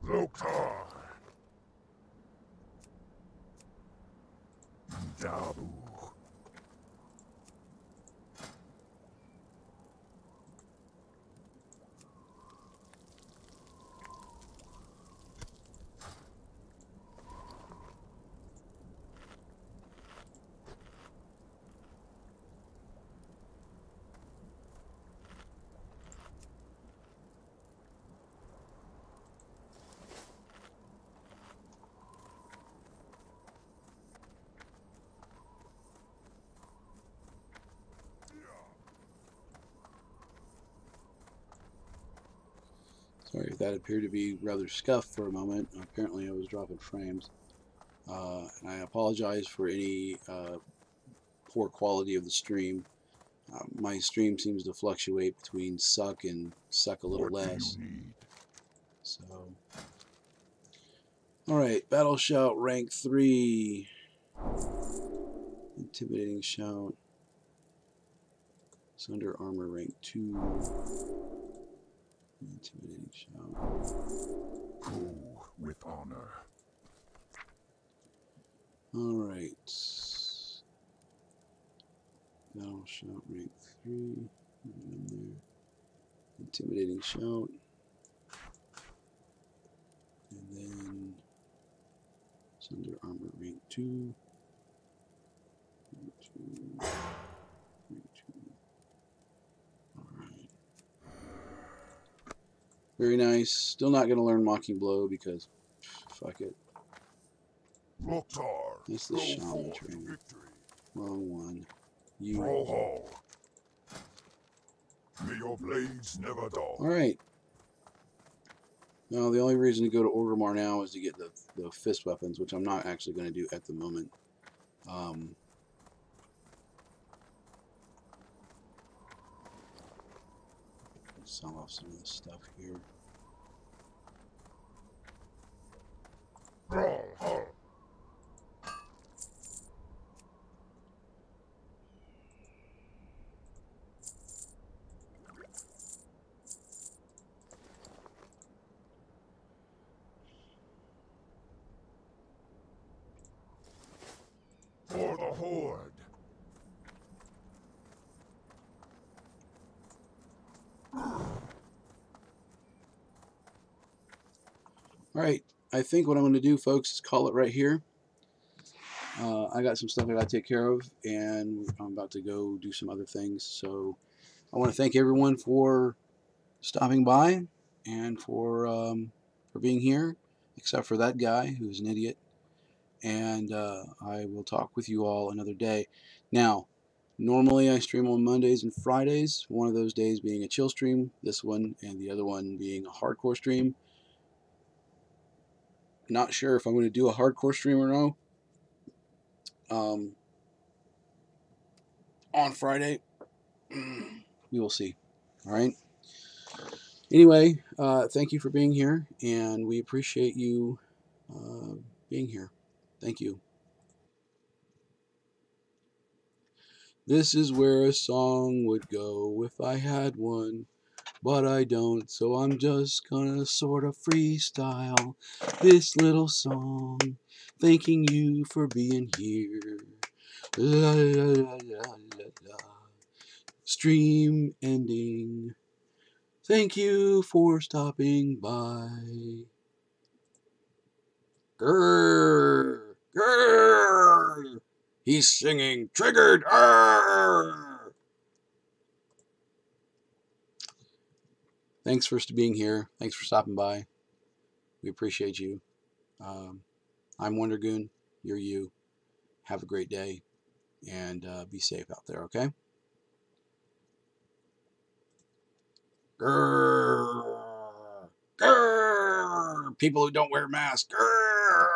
Loktar. Dabu. Sorry if that appeared to be rather scuffed for a moment. Apparently I was dropping frames. Uh, and I apologize for any uh, poor quality of the stream. Uh, my stream seems to fluctuate between suck and suck a little what less. do you need? So, all right, battle shout rank three, intimidating shout, Sunder armor rank two, shout. Go with honor. All right, battle shout rank three, in there, intimidating shout, and then Sunder armor rank two. Rank two. Rank two. Alright. Very nice. Still not going to learn Mocking Blow because fuck it. Loktar. That's the shaman victory. Wrong one. You. May your blades never dull. Alright. Now, the only reason to go to Orgrimmar now is to get the, the fist weapons, which I'm not actually going to do at the moment. Um, sell off some of this stuff here. Brawlhall. For the Horde. Alright, I think what I'm going to do, folks, is call it right here. Uh, I got some stuff I got to take care of, and I'm about to go do some other things. So I want to thank everyone for stopping by and for um, for being here, except for that guy who's an idiot. And uh, I will talk with you all another day. Now, normally I stream on Mondays and Fridays. One of those days being a chill stream, this one, and the other one being a hardcore stream. Not sure if I'm going to do a hardcore stream or no. Um, on Friday, we will see. All right. Anyway, uh, thank you for being here, and we appreciate you uh, being here. Thank you. This is where a song would go if I had one, but I don't, so I'm just gonna sort of freestyle this little song, thanking you for being here. La la la la la la. Stream ending. Thank you for stopping by. Grrr, grrr. He's singing triggered. Arr! Thanks for being here. Thanks for stopping by. We appreciate you. Um, I'm Wonder Goon. You're you. Have a great day and uh, be safe out there, okay? Grrr, grrr, people who don't wear masks. Grrr.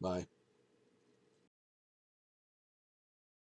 Bye.